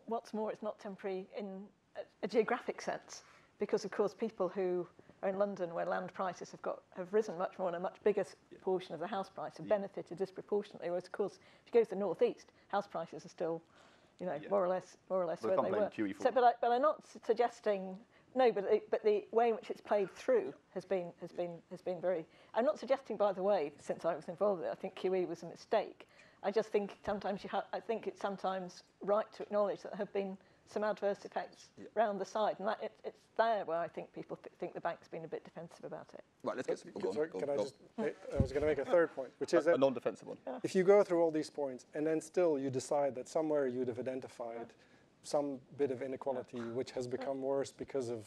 What's more, it's not temporary in a, a geographic sense, because of course people who are in London, where land prices have got have risen much more, and a much bigger s- portion of the house price have Yeah. benefited disproportionately. Whereas, of course, if you go to the northeast, house prices are still, you know, Yeah. more or less more or less Well, where they were. QE for So, but, I, but I'm not suggesting. No, but the, but the way in which it's played through has been has been has been very. I'm not suggesting, by the way, since I was involved with it, I think QE was a mistake. I just think sometimes you have. I think it's sometimes right to acknowledge that there have been some adverse effects round the side, and that it, it's there where I think people th- think the bank's been a bit defensive about it. Right, let's get Sorry, oh, go on, sorry, go on, can I go just? I I was going to make a third point, which is a, a that non-defensive one. if you go through all these points and then still you decide that somewhere you'd have identified some bit of inequality which has become worse because of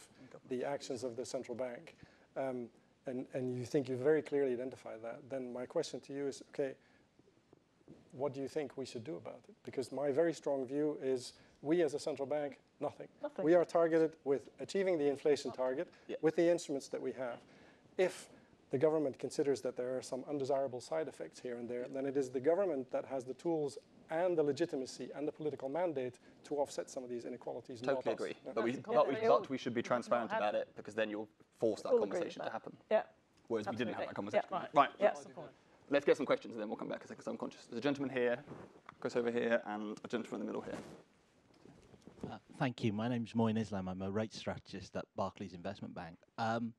the actions of the central bank, um, and, and you think you've very clearly identified that, then my question to you is okay, what do you think we should do about it? Because my very strong view is we as a central bank, nothing. Nothing. We are targeted with achieving the inflation target Yeah. with the instruments that we have. If the government considers that there are some undesirable side effects here and there, then it is the government that has the tools and the legitimacy and the political mandate to offset some of these inequalities. Totally us. agree. Yeah. But we, but, we, but we should be transparent about that. it because then you'll force that We'll agree with conversation to happen. Yeah. whereas we didn't have that conversation. Yeah. Right. Right. Yeah. Let's get some questions and then we'll come back a second because I'm conscious. There's a gentleman here, Chris over here, and a gentleman in the middle here. Uh, Thank you. My name's Moin Islam. I'm a rate strategist at Barclays Investment Bank. Um,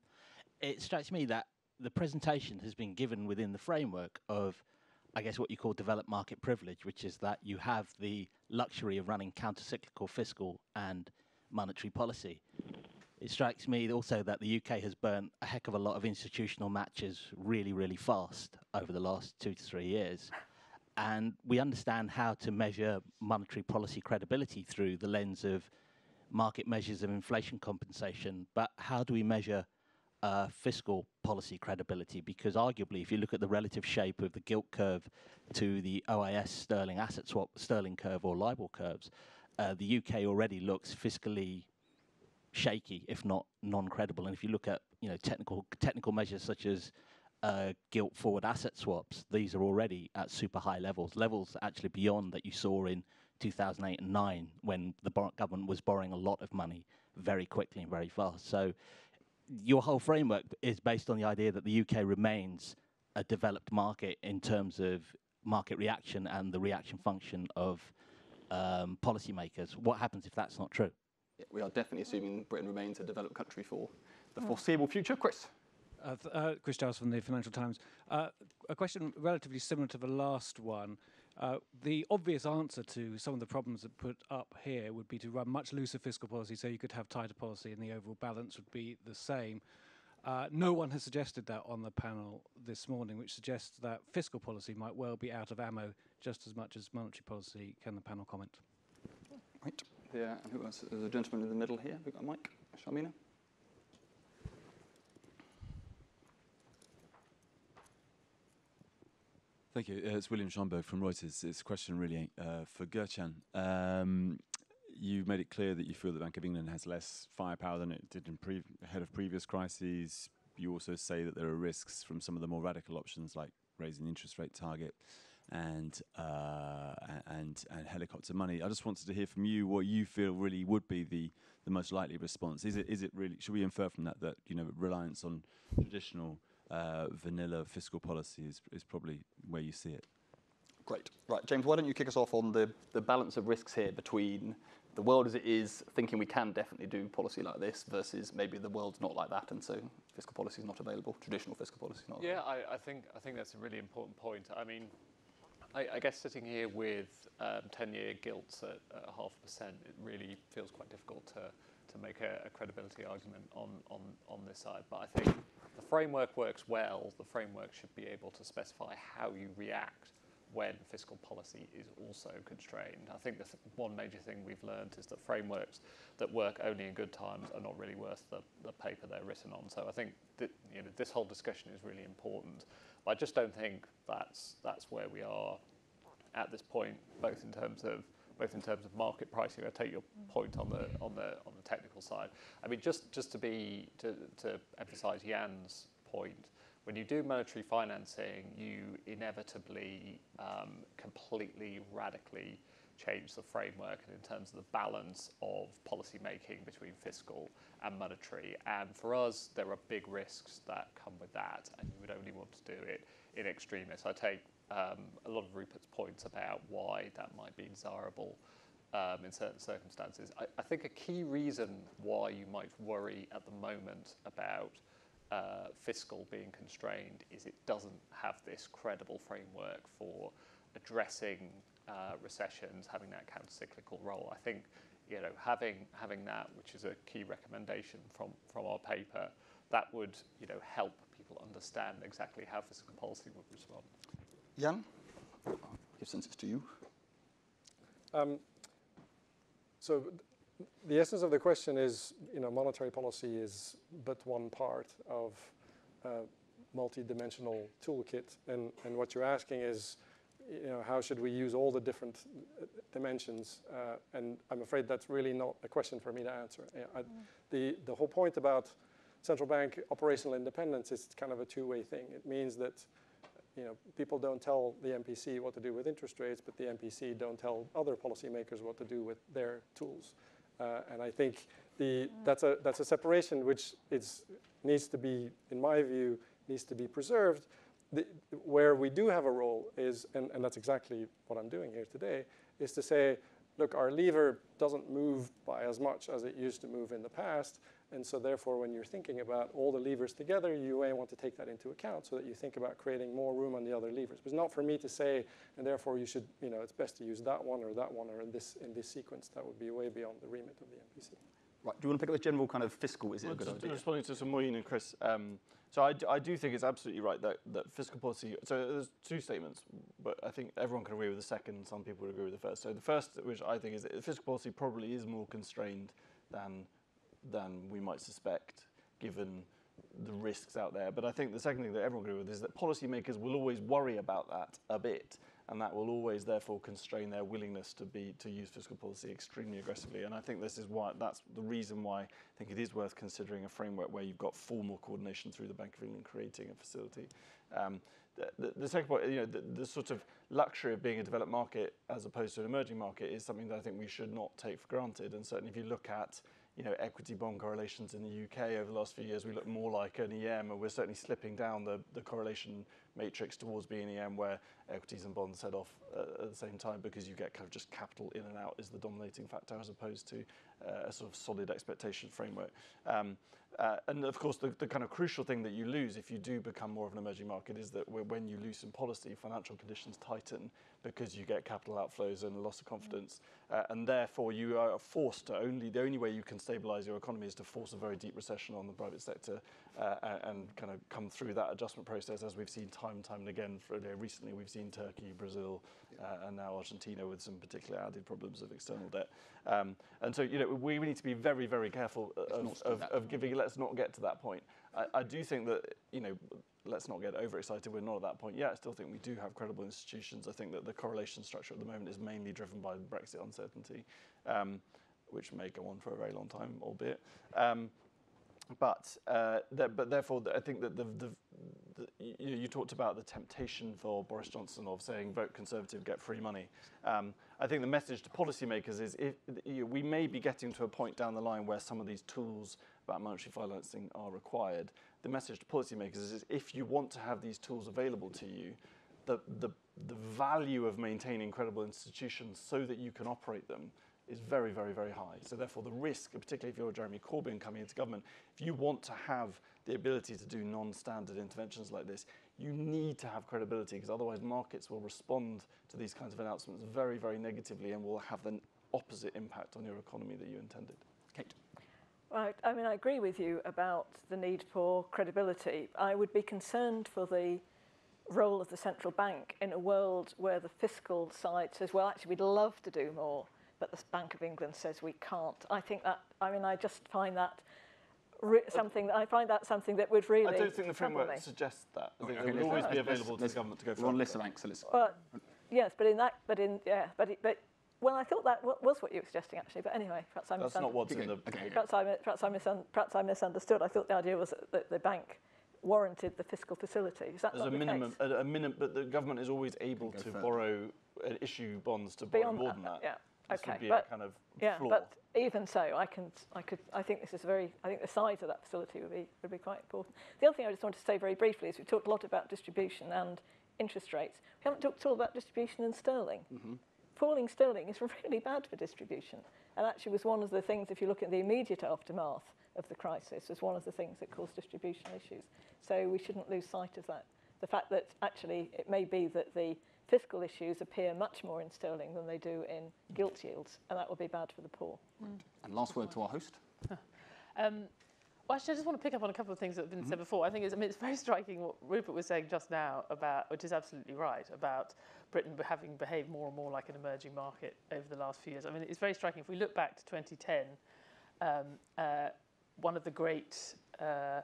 it strikes me that the presentation has been given within the framework of, I guess, what you call developed market privilege, which is that you have the luxury of running countercyclical fiscal and monetary policy. It strikes me also that the UK has burnt a heck of a lot of institutional matches really, really fast over the last two to three years. And we understand how to measure monetary policy credibility through the lens of market measures of inflation compensation. But how do we measure uh, fiscal policy credibility? Because arguably, if you look at the relative shape of the gilt curve to the OIS sterling asset swap, sterling curve, or LIBOR curves, uh, the UK already looks fiscally shaky, if not non-credible. And if you look at you know technical technical measures such as uh, gilt forward asset swaps, these are already at super high levels, levels actually beyond that you saw in 2008 and 9 when the government was borrowing a lot of money very quickly and very fast. So your whole framework is based on the idea that the UK remains a developed market in terms of market reaction and the reaction function of um, policymakers. What happens if that's not true? We are definitely assuming Britain remains a developed country for the foreseeable future. Chris. Uh, uh, Chris Giles from the Financial Times. Uh, a question relatively similar to the last one. Uh, the obvious answer to some of the problems that put up here would be to run much looser fiscal policy so you could have tighter policy and the overall balance would be the same. Uh, no one has suggested that on the panel this morning, which suggests that fiscal policy might well be out of ammo just as much as monetary policy. Can the panel comment? Right. Yeah, and who else? There's a gentleman in the middle here. We've got a mic. Thank you. Uh, It's William Schomberg from Reuters. It's a question really uh, for Gertjan. Um, you made it clear that you feel the Bank of England has less firepower than it did ahead of previous crises. You also say that there are risks from some of the more radical options like raising the interest rate target and uh, and and helicopter money. I just wanted to hear from you what you feel really would be the the most likely response. Is it is it really should we infer from that that you know reliance on traditional uh, vanilla fiscal policy is, is probably where you see it. Great. Right, James, why don't you kick us off on the, the balance of risks here between the world as it is, thinking we can definitely do policy like this, versus maybe the world's not like that, and so fiscal policy is not available, traditional fiscal policy is not Yeah, available. I, I think I think that's a really important point. I mean, I, guess sitting here with um, ten-year gilts at, at half a percent, it really feels quite difficult to make a, credibility argument on, this side. But I think the framework works well. The framework should be able to specify how you react when fiscal policy is also constrained. I think the th- one major thing we've learned is that frameworks that work only in good times are not really worth the, the paper they're written on. So I think you know, this whole discussion is really important. I just don't think that's, that's where we are at this point, both in terms of both in terms of market pricing. I take your point on the on the on the technical side. I mean, just just to be to to emphasise Jan's point, when you do monetary financing, you inevitably um, completely radically change the framework and in terms of the balance of policy making between fiscal and monetary. And for us, there are big risks that come with that, and you would only want to do it in extremis. I take um, a lot of Rupert's points about why that might be desirable um, in certain circumstances. I, I think a key reason why you might worry at the moment about uh, fiscal being constrained is it doesn't have this credible framework for addressing uh, recessions, having that countercyclical role. I think you know having having that, which is a key recommendation from from our paper, that would you know help people understand exactly how fiscal policy would respond. Jan, I'll give census to you. Um, so th- the essence of the question is, you know, monetary policy is but one part of a multi-dimensional toolkit, and, and what you're asking is, you know, how should we use all the different uh, dimensions? Uh, and I'm afraid that's really not a question for me to answer. I, the, the whole point about central bank operational independence is kind of a two-way thing. It means that you know, people don't tell the MPC what to do with interest rates, but the MPC don't tell other policymakers what to do with their tools. Uh, and I think the, that's, a, that's a separation which is, needs to be, in my view, needs to be preserved. The, where we do have a role is, and, and that's exactly what I'm doing here today, is to say, look, our lever doesn't move by as much as it used to move in the past. And so therefore, when you're thinking about all the levers together, you may want to take that into account so that you think about creating more room on the other levers. But it's not for me to say, and therefore you should, you know, it's best to use that one or that one or in this, in this sequence. That would be way beyond the remit of the MPC. Right, do you want to pick up the general kind of fiscal, is it well, a good just idea? Responding to some Moeen and Chris, um, so I, I do think it's absolutely right that, that fiscal policy, so there's two statements, but I think everyone can agree with the second, some people would agree with the first. So the first, which I think is that fiscal policy probably is more constrained than, than we might suspect, given the risks out there. But I think the second thing that everyone agree with is that policymakers will always worry about that a bit and that will always therefore constrain their willingness to be to use fiscal policy extremely aggressively. And I think this is why that's the reason why I think it is worth considering a framework where you've got formal coordination through the Bank of England creating a facility. Um, the, the, the, second point, you know, the, the, sort of luxury of being a developed market as opposed to an emerging market is something that I think we should not take for granted. And certainly, if you look at you know, equity bond correlations in the UK over the last few years, we look more like an EM, and we're certainly slipping down the, the correlation matrix towards being where equities and bonds head off uh, at the same time because you get kind of just capital in and out is the dominating factor as opposed to uh, a sort of solid expectation framework. Um, uh, and of course, the, the kind of crucial thing that you lose if you do become more of an emerging market is that when you loosen policy, financial conditions tighten because you get capital outflows and loss of confidence. Uh, and therefore, you are forced to only, the only way you can stabilize your economy is to force a very deep recession on the private sector and, and, kind of come through that adjustment process as we've seen time and time and again. For, you know, recently, we've seen Turkey, Brazil, uh, and now Argentina with some particular added problems of external debt. Um, and so, you know, we, we need to be very, very careful of, giving, let's not get to that point. I, I do think that, you know, let's not get overexcited. We're not at that point yet. I still think we do have credible institutions. I think that the correlation structure at the moment is mainly driven by Brexit uncertainty, um, which may go on for a very long time, albeit. But uh, but therefore, I think that the, the, the you, you, talked about the temptation for Boris Johnson of saying vote Conservative, get free money. Um, I think the message to policymakers is if, you know, we may be getting to a point down the line where some of these tools about monetary financing are required. The message to policymakers is, is if you want to have these tools available to you, the, the, the value of maintaining credible institutions so that you can operate them is very, very, very high. So therefore, the risk, particularly if you're Jeremy Corbyn coming into government, if you want to have the ability to do non-standard interventions like this, you need to have credibility because otherwise markets will respond to these kinds of announcements very, very negatively and will have the opposite impact on your economy that you intended. Kate. Right. I mean, I agree with you about the need for credibility. I would be concerned for the role of the central bank in a world where the fiscal side says, well, actually, we'd love to do more but the Bank of England says we can't. I think that, I mean, I just find that something, I find that something that would really I don't think the framework suggests that. I think okay, it would always be available to the government to go for. One list of banks, so. Well, yes, but in that, but in, yeah, but, it, but well, I thought that was what you were suggesting, actually. But anyway, perhaps I That's not what's in the... Okay. Perhaps, I, perhaps, I perhaps I misunderstood. I thought the idea was that the bank warranted the fiscal facility. Is that There's not a the minimum, case? a, a minimum, but the government is always able to further. borrow, uh, issue bonds to Beyond borrow more that, than that. Yeah. This okay, would be but a kind of yeah, floor. but even so, I can, I could, I think this is very, I think the size of that facility would be would be quite important. The other thing I just wanted to say very briefly is we talked a lot about distribution and interest rates. We haven't talked at all about distribution in sterling. Mm-hmm. Falling sterling is [laughs] really bad for distribution, and actually was one of the things. If you look at the immediate aftermath of the crisis, was one of the things that caused distribution issues. So we shouldn't lose sight of that. The fact that actually it may be that the fiscal issues appear much more in sterling than they do in gilt yields, and that will be bad for the poor. Mm. And last word to our host. [laughs] um, well, actually, I just want to pick up on a couple of things that have been mm-hmm. said before. I think it's, I mean, it's very striking what Rupert was saying just now about, which is absolutely right, about Britain having behaved more and more like an emerging market over the last few years. I mean, it's very striking. If we look back to 2010, um, uh, one of the great uh,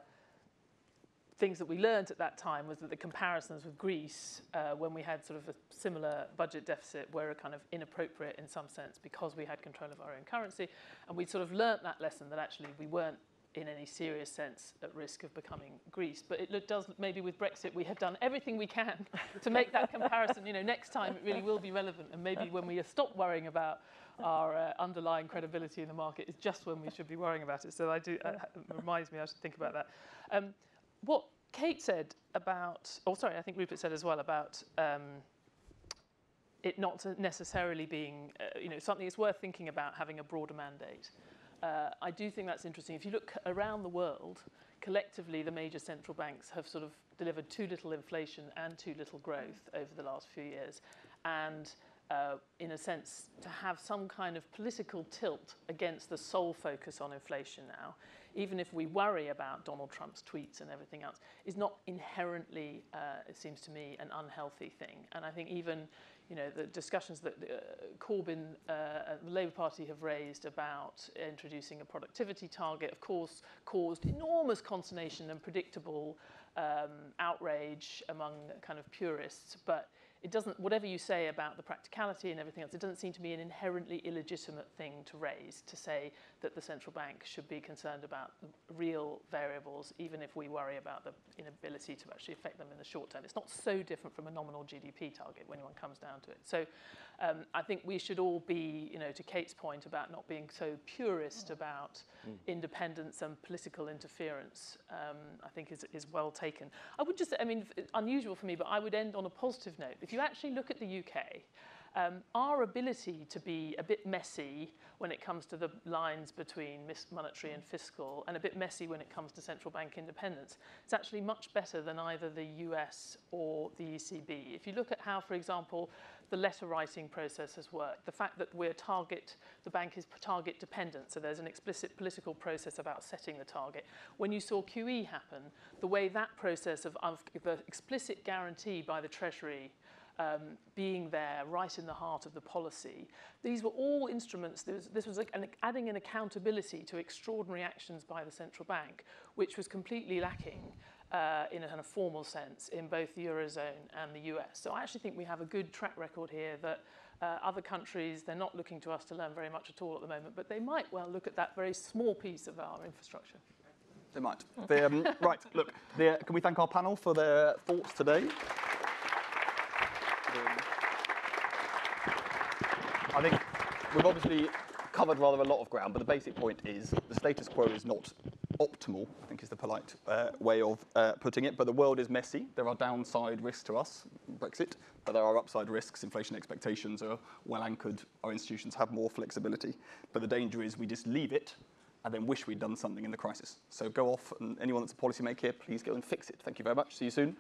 things that we learned at that time was that the comparisons with Greece, uh, when we had sort of a similar budget deficit, were a kind of inappropriate in some sense because we had control of our own currency. And we sort of learnt that lesson that actually we weren't in any serious sense at risk of becoming Greece. But it does, maybe with Brexit, we have done everything we can [laughs] to make that comparison. You know, next time it really will be relevant. And maybe when we stop worrying about our uh, underlying credibility in the market is just when we should be worrying about it. So I do, uh, [laughs] it reminds me I should think about that. Um, what Kate said about, oh, sorry, I think Rupert said as well about um, it not necessarily being, uh, you know, something it's worth thinking about having a broader mandate. Uh, I do think that's interesting. If you look around the world, collectively, the major central banks have sort of delivered too little inflation and too little growth over the last few years. And uh, in a sense, to have some kind of political tilt against the sole focus on inflation now, even if we worry about Donald Trump's tweets and everything else, is not inherently, uh, it seems to me, an unhealthy thing. And I think even you know, the discussions that uh, Corbyn uh, and the Labour Party have raised about introducing a productivity target, of course, caused enormous consternation and predictable um, outrage among kind of purists. But it doesn't, whatever you say about the practicality and everything else, it doesn't seem to be an inherently illegitimate thing to raise, to say that the central bank should be concerned about real variables, even if we worry about the inability to actually affect them in the short term. It's not so different from a nominal GDP target when one comes down to it. So um, I think we should all be, you know, to Kate's point about not being so purist about mm. independence and political interference, um, I think is, is well taken. I would just, I mean, unusual for me, but I would end on a positive note. If you actually look at the UK, um, our ability to be a bit messy when it comes to the lines between monetary and fiscal, and a bit messy when it comes to central bank independence, it's actually much better than either the US or the ECB. If you look at how, for example, the letter writing process has worked, the fact that we're target, the bank is target dependent, so there's an explicit political process about setting the target. When you saw QE happen, the way that process of, of the explicit guarantee by the Treasury um, being there right in the heart of the policy. These were all instruments, this was, this was like an, adding an accountability to extraordinary actions by the central bank, which was completely lacking uh, in a kind of formal sense in both the Eurozone and the US. So I actually think we have a good track record here that uh, other countries, they're not looking to us to learn very much at all at the moment, but they might well look at that very small piece of our infrastructure. They might. They, um, [laughs] right, look, can we thank our panel for their thoughts today? I think we've obviously covered rather a lot of ground, but the basic point is the status quo is not optimal, I think is the polite uh, way of uh, putting it. But the world is messy. There are downside risks to us, Brexit, but there are upside risks. Inflation expectations are well anchored. Our institutions have more flexibility. But the danger is we just leave it and then wish we'd done something in the crisis. So go off, and anyone that's a policymaker please go and fix it. Thank you very much. See you soon.